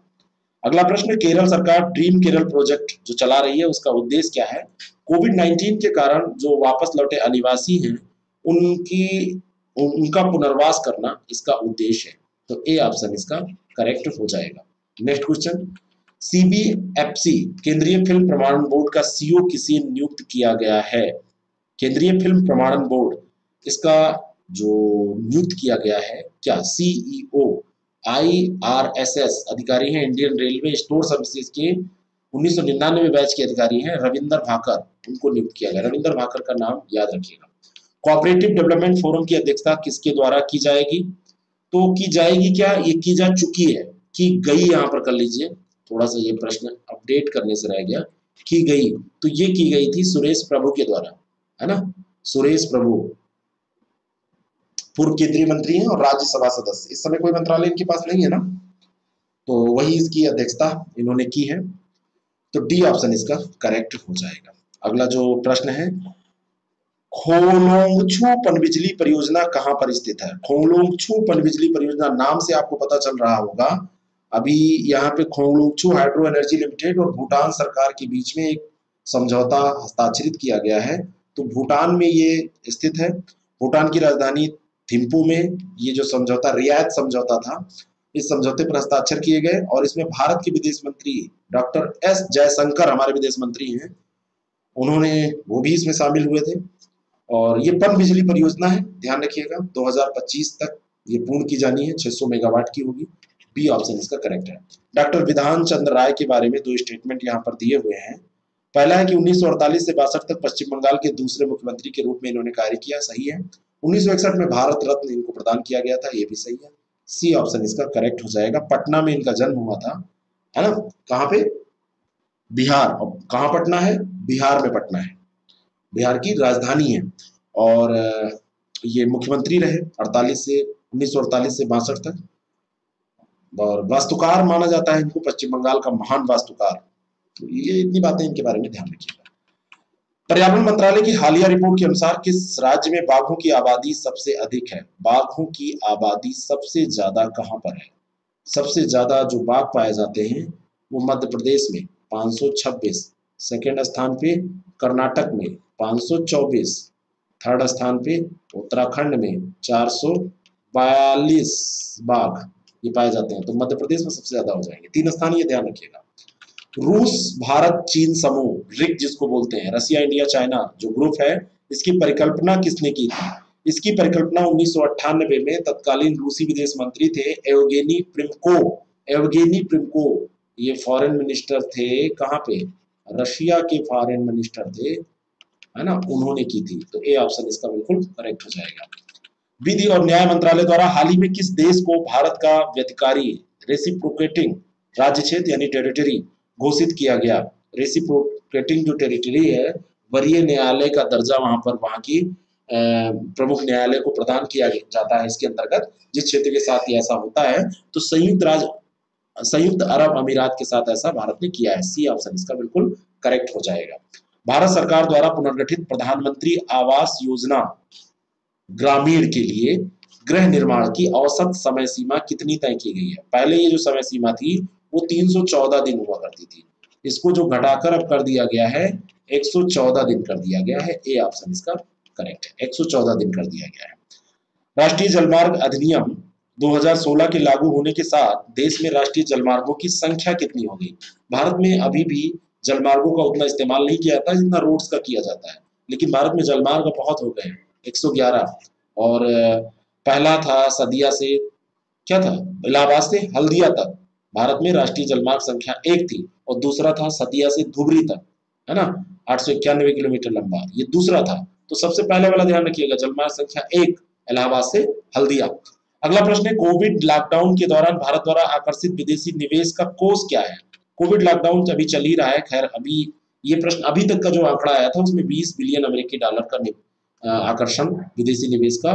अगला प्रश्न, केरल सरकार ड्रीम केरल प्रोजेक्ट जो चला रही है, उसका उद्देश्य क्या है? कोविड 19 के कारण जो वापस लौटे अनिवासी हैं, उनकी, उनका पुनर्वास करना इसका उद्देश्य है। तो ए ऑप्शन इसका करेक्ट हो जाएगा। नेक्स्ट क्वेश्चन सीबीएफसी केंद्रीय फ़िल्म प्रमाणन बोर्ड का सीओ किसी नियुक्त किया गया है? केंद्रीय फ़िल्म प्रमाणन बोर्ड, इसका जो नियुक्त किया गया है, क्या? सीईओ आईआरएसएस अधिकारी हैं इंडियन रेलवे स्टोर सर्विसेज़ के उन्नीस बैच के अधिकारी हैं, रविंदर भाकर, उनको नियुक्त किया गया। रविंदर भाकर का नाम याद रखिएगा। कोऑपरेटिव डेवलपमेंट फोरम की अध्यक्षता किसके द्वारा की जाएगी? तो की जाएगी क्या? ये की जा चुकी है की गई यहाँ पर कर लीजिए। थोड़ा सा ये प्रश्न अपडेट करने से रह गया। की गई? तो ये की गई थी सुरेश प्रभु के द्वारा, है ना? सुरेश प्रभु। पूर्व केंद्रीय मंत्री हैं और राज्यसभा सदस्य। इस समय कोई मंत्रालय इनके पास नहीं है ना? तो वही इसकी अध्यक्षता इन्होंने की है। तो डी ऑप्शन इसका करेक्ट हो जाएगा। अगला जो प्रश्न है, खोलोंगछू पनबिजली परियोजना कहाँ पर स्थित है? खोलोंगछू पनबिजली परियोजना नाम से आपको पता चल रहा होगा। अभी यहाँ पे खोलोंगछू हाइड्रो एनर्जी लिमिटेड और भूटान सरकार के बीच में एक समझौता हस्ताक्षरित किया गया है। तो भूटान में ये स्थित है। भूटान की राजधानी थिम्पू में ये जो समझौता, रियायत समझौता था, इस समझौते पर हस्ताक्षर किए गए और इसमें भारत के विदेश मंत्री डॉक्टर एस जयशंकर हमारे विदेश मंत्री हैं। उन्होंने वो भी इसमें शामिल हुए थे और ये पन बिजली परियोजना है, ध्यान रखिएगा 2025 तक ये पूर्ण की जानी है 600 मेगावाट की होगी बी ऑप्शन इसका करेक्ट है। डॉक्टर विधान चंद्र राय के बारे में दो स्टेटमेंट यहाँ पर दिए हुए हैं। पहला है कि उन्नीस सौ अड़तालीस से बासठ तक पश्चिम बंगाल के दूसरे मुख्यमंत्री के रूप में इन्होंने कार्य किया, सही है। उन्नीस सौ इकसठ में भारत रत्न इनको प्रदान किया गया था, ये भी सही है। सी ऑप्शन इसका करेक्ट हो जाएगा। पटना में इनका जन्म हुआ था, है ना? कहाँ पे? बिहार। कहाँ पटना है? बिहार में पटना है। बिहार की राजधानी है। और ये मुख्यमंत्री रहे 48 से, उन्नीस सौ अड़तालीस से बासठ तक। और वास्तुकार माना जाता है इनको, पश्चिम बंगाल का महान वास्तुकार। तो ये इतनी बातें इनके बारे में ध्यान रखिएगा। पर्यावरण मंत्रालय की हालिया रिपोर्ट के अनुसार किस राज्य में बाघों की आबादी सबसे अधिक है? बाघों की आबादी सबसे ज़्यादा कहाँ पर है? सबसे ज़्यादा जो बाघ पाए जाते हैं, वो मध्य प्रदेश में 526 सेकेंड स्थान पे कर्नाटक में 524 थर्ड स्थान पे उत्तराखंड में 442 बाघ ये पाए जाते हैं। तो मध्य प्रदेश में सबसे ज़्यादा हो जाएँगे। तीन स्थान ये ध्यान रखिएगा। रूस, भारत, चीन समूह, रिक जिसको बोलते हैं, रसिया, इंडिया, चाइना, जो ग्रुप है, इसकी परिकल्पना किसने की थी? इसकी परिकल्पना उन्नीस में तत्कालीन रूसी विदेश मंत्री थे एवगेनी प्रिमको। एवगेनी प्रिमको, ये फॉरेन मिनिस्टर थे, कहाँ पे? रशिया के फॉरेन मिनिस्टर थे, है ना? उन्होंने की थी। तो ए ऑप्शन इसका बिल्कुल करेक्ट हो जाएगा। विधि और न्याय मंत्रालय द्वारा हाल ही में किस देश को भारत का व्यतिकारी रेसिप्रोकेटिंग राज्य क्षेत्र यानी टेरिटरी घोषित किया गया। रेसिप्रोकेटिंग जो टेरिटरी है, वरीय न्यायालय का दर्जा वहाँ पर, वहाँ की प्रमुख न्यायालय को प्रदान किया जाता है इसके अंतर्गत। जिस क्षेत्र के साथ ही ऐसा होता है तो संयुक्त राज्य संयुक्त अरब अमीरात के साथ ऐसा भारत ने किया है। सी ऑप्शन इसका बिल्कुल करेक्ट हो जाएगा। भारत सरकार द्वारा पुनर्गठित प्रधानमंत्री आवास योजना ग्रामीण के लिए गृह निर्माण की औसत समय सीमा कितनी तय की गई है? पहले ये जो समय सीमा थी वो 314 दिन हुआ करती थी। इसको जो घटाकर अब कर दिया गया है 114 दिन कर दिया गया है। ए ऑप्शन इसका करेक्ट है। 114 दिन कर दिया गया है। राष्ट्रीय जलमार्ग अधिनियम 2016 के लागू होने के साथ देश में राष्ट्रीय जलमार्गों की संख्या कितनी हो गई? भारत में अभी भी जलमार्गों का उतना इस्तेमाल नहीं किया जाता, जितना रोड्स का किया जाता है। लेकिन भारत में जलमार्ग बहुत हो गए हैं। 111 और पहला था सदिया से, क्या था? इलाहाबाद से हल्दिया तक। भारत में राष्ट्रीय जलमार्ग संख्या एक थी और दूसरा था सतिया से धुबरी तक, है ना? आठ सौ इक्यानवे किलोमीटर लंबा। ये दूसरा था। तो सबसे पहले वाला ध्यान रखिएगा, जलमार्ग संख्या एक, इलाहाबाद से हल्दिया। अगला प्रश्न है, कोविड लॉकडाउन के दौरान भारत द्वारा आकर्षित विदेशी निवेश का कोष क्या है? कोविड लॉकडाउन अभी चल ही रहा है, खैर, अभी ये प्रश्न अभी तक का जो आंकड़ा आया था, उसमें 20 बिलियन अमेरिकी डॉलर का आकर्षण विदेशी निवेश का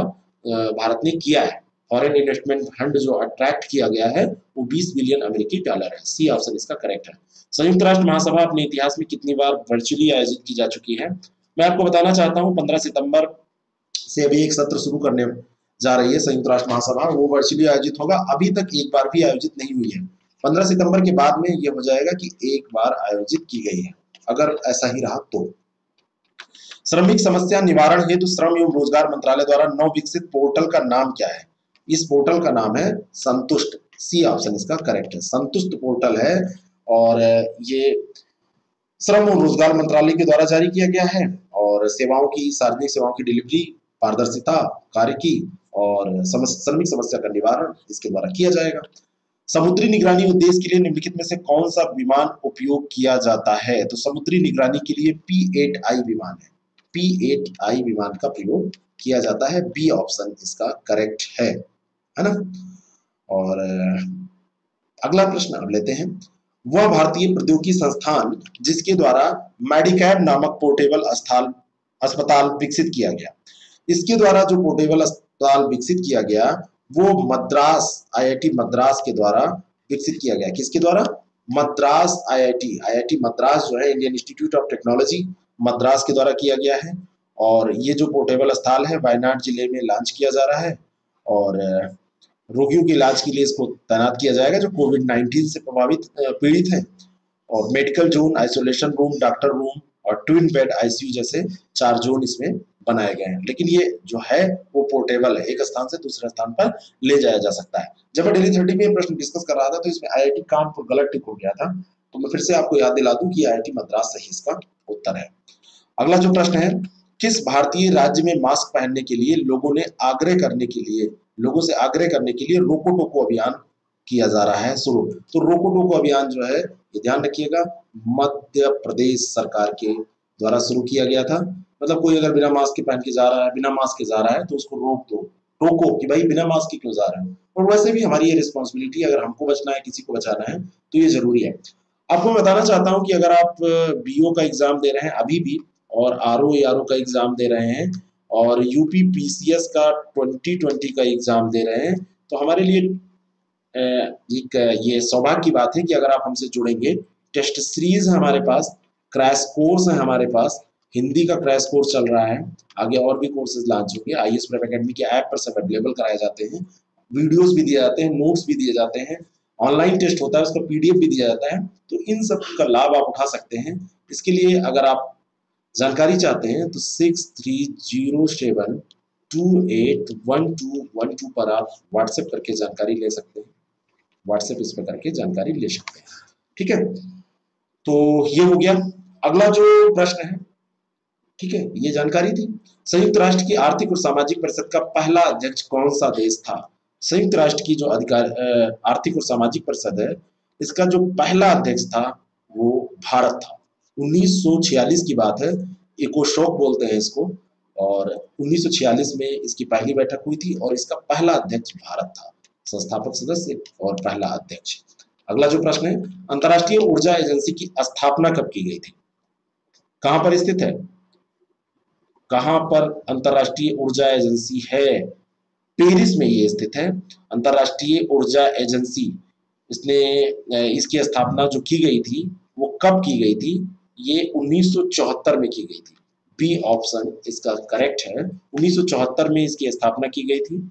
भारत ने किया है। फॉरेन इन्वेस्टमेंट फंड जो अट्रैक्ट किया गया है, वो 20 बिलियन अमेरिकी डॉलर है। सी ऑप्शन इसका करेक्ट है। संयुक्त राष्ट्र महासभा अपने इतिहास में कितनी बार वर्चुअली आयोजित की जा चुकी है? मैं आपको बताना चाहता हूँ, पंद्रह सितंबर से अभी एक सत्र शुरू करने जा रही है संयुक्त राष्ट्र महासभा। वो वर्चुअली आयोजित होगा। अभी तक एक बार भी आयोजित नहीं हुई है। पंद्रह सितंबर के बाद में ये हो जाएगा कि एक बार आयोजित की गई है। अगर ऐसा ही रहा तो। श्रमिक समस्या निवारण हेतु श्रम एवं रोज़गार मंत्रालय द्वारा नव विकसित पोर्टल का नाम क्या है? इस पोर्टल का नाम है संतुष्ट सी ऑप्शन इसका करेक्ट है। संतुष्ट पोर्टल है और ये श्रम और रोज़गार मंत्रालय के द्वारा जारी किया गया है और सेवाओं की, सार्वजनिक सेवाओं की डिलीवरी, पारदर्शिता, कार्य की और श्रमिक समस्या का निवारण इसके द्वारा किया जाएगा। समुद्री निगरानी उद्देश्य के लिए निम्नलिखित में से कौन सा विमान उपयोग किया जाता है? तो समुद्री निगरानी के लिए पी एट आई विमान है। पी एट आई विमान का प्रयोग किया जाता है। बी ऑप्शन इसका करेक्ट है। है ना? और अगला प्रश्न अब लेते हैं। वह भारतीय प्रौद्योगिकी संस्थान जिसके द्वारा मेडिकैब नामक पोर्टेबल अस्पताल विकसित किया गया। इसके द्वारा जो पोर्टेबल अस्पताल विकसित किया गया, वो मद्रास आईआईटी मद्रास के द्वारा विकसित किया गया। किसके द्वारा? मद्रास आईआईटी आईआईटी मद्रास जो है Indian institute of technology Madras के द्वारा किया गया है। और ये जो पोर्टेबल अस्पताल है, वायनाड ज़िले में लॉन्च किया जा रहा है। और रोगियों के इलाज के लिए इसको तैनात किया जाएगा, जो कोविड नाइन्टीन से प्रभावित पीड़ित है। और medical zone isolation room doctor room और ट्विन बेड आईसीयू जैसे चार जोन इसमें बनाए गए हैं। लेकिन ये जो है, वो पोर्टेबल है। एक स्थान से दूसरे स्थान पर ले जाया जा सकता है। जब मैं डेली थर्टी में प्रश्न डिस्कस कर रहा था तो इसमें आई कानपुर गलत टिक हो गया था। तो मैं फिर से आपको याद दिला दूँ कि आई मद्रास सही इसका उत्तर है। अगला जो प्रश्न है किस भारतीय राज्य में मास्क पहनने के लिए लोगों ने आग्रह करने के लिए, लोगों से आग्रह करने के लिए रोको टोको अभियान किया जा रहा है? शुरू तो रोको टोको अभियान जो है, ये ध्यान रखिएगा, मध्य प्रदेश सरकार के द्वारा शुरू किया गया था। मतलब कोई अगर बिना मास्क के पहन के जा रहा है, बिना मास्क के जा रहा है तो उसको रोक दो। रोको कि भाई बिना मास्क के क्यों जा रहा है? और वैसे भी हमारी ये रिस्पॉन्सिबिलिटी अगर हमको बचना है, किसी को बचाना है तो ये ज़रूरी है। आपको बताना चाहता हूँ कि अगर आप बीओ का एग्ज़ाम दे रहे हैं, अभी भी और आर ओ आर ओ का एग्ज़ाम दे रहे हैं और यूपी पीसीएस का 2020 का एग्ज़ाम दे रहे हैं। तो हमारे लिए एक, ये सौभाग्य की बात है कि अगर आप हमसे जुड़ेंगे टेस्ट सीरीज़ है हमारे पास क्रैश कोर्स है हमारे पास, हिंदी का क्रैश कोर्स चल रहा है, आगे और भी कोर्सेज लॉन्च होंगे। आई एस अकेडमी के ऐप पर सब अवेलेबल कराए जाते हैं वीडियोस भी दिए जाते हैं नोट्स भी दिए जाते हैं ऑनलाइन टेस्ट होता है, उसका पीडीएफ भी दिया जाता है तो इन सब का लाभ आप उठा सकते हैं। इसके लिए अगर आप जानकारी चाहते हैं तो six three zero seven two eight one two one two पर आप व्हाट्सएप करके जानकारी ले सकते हैं। व्हाट्सएप इस पर करके जानकारी ले सकते हैं। ठीक है? तो ये हो गया। अगला जो प्रश्न है, ठीक है, ये जानकारी थी। संयुक्त राष्ट्र की आर्थिक और सामाजिक परिषद का पहला अध्यक्ष कौन सा देश था? संयुक्त राष्ट्र की जो अधिकार आर्थिक और सामाजिक परिषद है, इसका जो पहला अध्यक्ष था, वो भारत था। 1946 की बात है। इको शोक बोलते हैं इसको। और 1946 में इसकी पहली बैठक हुई थी और इसका पहला अध्यक्ष भारत था, संस्थापक सदस्य और पहला अध्यक्ष। अगला जो प्रश्न है, अंतरराष्ट्रीय ऊर्जा एजेंसी की स्थापना कब की गई थी? कहाँ पर स्थित है? कहाँ पर अंतरराष्ट्रीय ऊर्जा एजेंसी है? पेरिस में ये स्थित है। अंतरराष्ट्रीय ऊर्जा एजेंसी, इसने, इसकी स्थापना जो की गई थी, वो कब की गई थी? ये 1974 में की गई थी। बी ऑप्शन इसका करेक्ट है। 1974 में इसकी स्थापना की गई थी।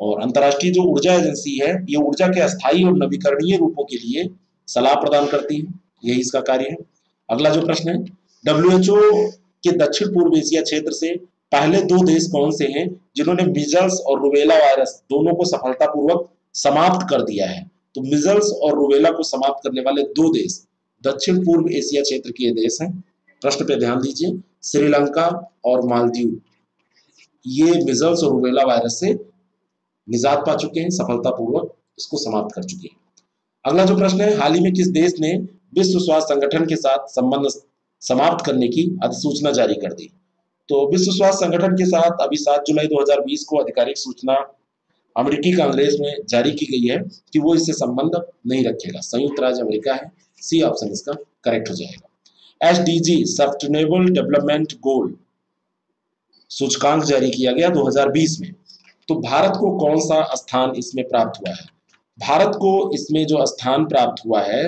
और अंतरराष्ट्रीय जो ऊर्जा एजेंसी है, ये ऊर्जा के अस्थायी और नवीकरणीय रूपों के लिए सलाह प्रदान करती है। यही इसका कार्य है। अगला जो प्रश्न है डब्ल्यूएचओ के दक्षिण पूर्व एशिया क्षेत्र से पहले दो देश कौन से हैं जिन्होंने मिजल्स और रुबेला वायरस दोनों को सफलतापूर्वक समाप्त कर दिया है? तो मिजल्स और रुबेला को समाप्त करने वाले दो देश दक्षिण पूर्व एशिया क्षेत्र के देश हैं। प्रश्न पे ध्यान दीजिए, श्रीलंका और मालदीव। ये मिजल्स और रुबेला वायरस से निजात पा चुके हैं, सफलतापूर्वक इसको समाप्त कर चुके हैं। अगला जो प्रश्न है, हाल ही में किस देश ने विश्व स्वास्थ्य संगठन के साथ संबंध समाप्त करने की अधिसूचना जारी कर दी? तो विश्व स्वास्थ्य संगठन के साथ अभी 7 जुलाई 2020 को आधिकारिक सूचना अमेरिकी कांग्रेस में जारी की गई है कि वो इससे संबंध नहीं रखेगा। संयुक्त राज्य अमेरिका है। सी ऑप्शन इसका करेक्ट हो जाएगा। S D G sustainable development goal सूचकांक जारी किया गया 2020 में। तो भारत को कौन सा स्थान इसमें प्राप्त हुआ है? भारत को इसमें जो स्थान प्राप्त हुआ है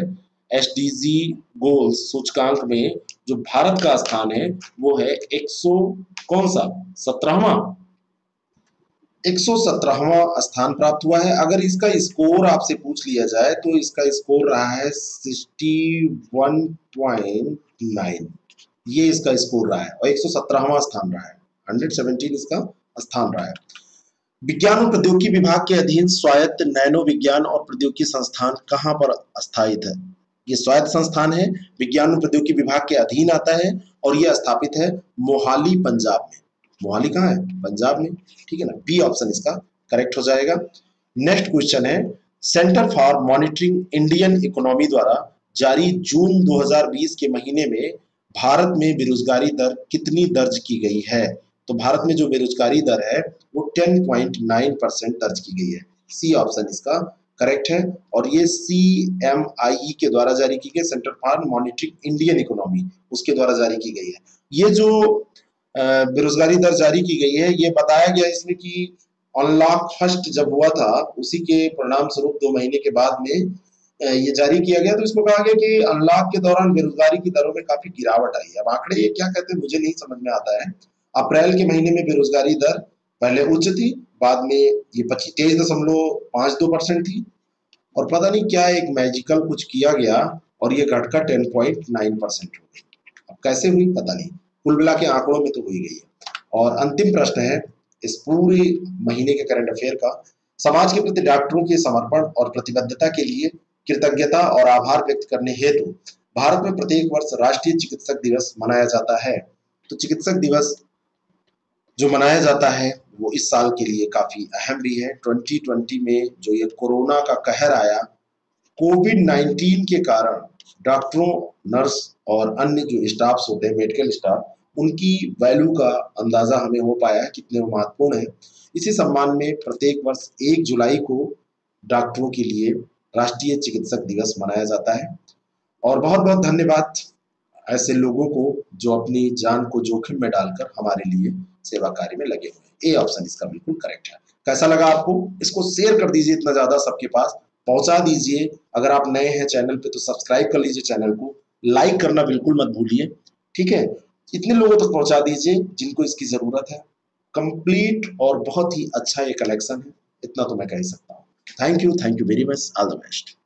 एस डी जी गोल्स सूचकांक में जो भारत का स्थान है, वो है 100 कौन सा? सत्रहवा। 117वां स्थान प्राप्त हुआ है। अगर इसका स्कोर आपसे पूछ लिया जाए तो इसका स्कोर रहा है 61.9 ये इसका स्कोर रहा है और 117वां स्थान रहा है। 117 इसका स्थान रहा है। विज्ञान और प्रौद्योगिकी विभाग के अधीन स्वायत्त नैनो विज्ञान और प्रौद्योगिकी संस्थान कहाँ पर स्थापित है? ये स्वायत्त संस्थान है, विज्ञान और प्रौद्योगिकी विभाग के अधीन आता है और यह स्थापित है मोहाली, पंजाब में। मोहाली कहाँ है, पंजाब में, ठीक है ना? बी ऑप्शन इसका करेक्ट हो जाएगा। नेक्स्ट क्वेश्चन है centre for monitoring Indian economy द्वारा जारी जून 2020 के महीने में भारत में बेरोजगारी दर कितनी दर्ज की गई है? तो भारत में जो बेरोजगारी दर है, वो 10.9 परसेंट दर्ज की गई है। सी ऑप्शन इसका करेक्ट है और ये सी एम आई के द्वारा जारी की गई centre for monitoring Indian economy उसके द्वारा जारी की गई है। ये जो बेरोजगारी दर जारी की गई है। ये बताया गया इसमें कि अनलॉक फ़र्स्ट जब हुआ था, उसी के परिणाम स्वरूप दो महीने के बाद में ये जारी किया गया। तो इसमें कहा गया कि अनलॉक के दौरान बेरोजगारी की दरों में काफ़ी गिरावट आई है। अब आंकड़े ये क्या कहते हैं, मुझे नहीं समझ में आता है। अप्रैल के महीने में बेरोजगारी दर पहले उच्च थी, बाद में ये पच्चीस तेईस दशमलव पाँच दो परसेंट थी। और पता नहीं क्या एक मैजिकल कुछ किया गया और ये घटकर टेन पॉइंट नाइन परसेंट हो गई। अब कैसे हुई, पता नहीं। कुल मिला के आंकड़ों में तो हुई गई है। और अंतिम प्रश्न है, इस पूरे महीने के करंट अफेयर का, समाज के प्रति डॉक्टरों के समर्पण और प्रतिबद्धता के लिए कृतज्ञता और आभार व्यक्त करने हेतु भारत में प्रत्येक वर्ष राष्ट्रीय चिकित्सक दिवस मनाया जाता है। तो चिकित्सक दिवस जो मनाया जाता है, वो इस साल के लिए काफ़ी अहम भी है। 2020 में जो ये कोरोना का कहर आया, कोविड 19 के कारण डॉक्टरों नर्स और अन्य जो स्टाफ्स होते हैं मेडिकल स्टाफ उनकी वैल्यू का अंदाज़ा हमें हो पाया है, कितने वो महत्वपूर्ण है। इसी सम्मान में प्रत्येक वर्ष एक जुलाई को डॉक्टरों के लिए राष्ट्रीय चिकित्सक दिवस मनाया जाता है। और बहुत बहुत धन्यवाद ऐसे लोगों को जो अपनी जान को जोखिम में डालकर हमारे लिए सेवा कार्य में लगे हुए ए ऑप्शन इसका बिल्कुल करेक्ट है। कैसा लगा आपको? इसको शेयर कर दीजिए इतना ज़्यादा सबके पास। पहुँचा दीजिए। अगर आप नए हैं चैनल पे तो सब्सक्राइब कर लीजिए चैनल को। लाइक करना बिल्कुल मत भूलिए। ठीक है? इतने लोगों तक पहुँचा दीजिए जिनको इसकी ज़रूरत है। कंप्लीट और बहुत ही अच्छा ये कलेक्शन है। इतना तो मैं कह सकता हूँ। Thank you thank you very much all the best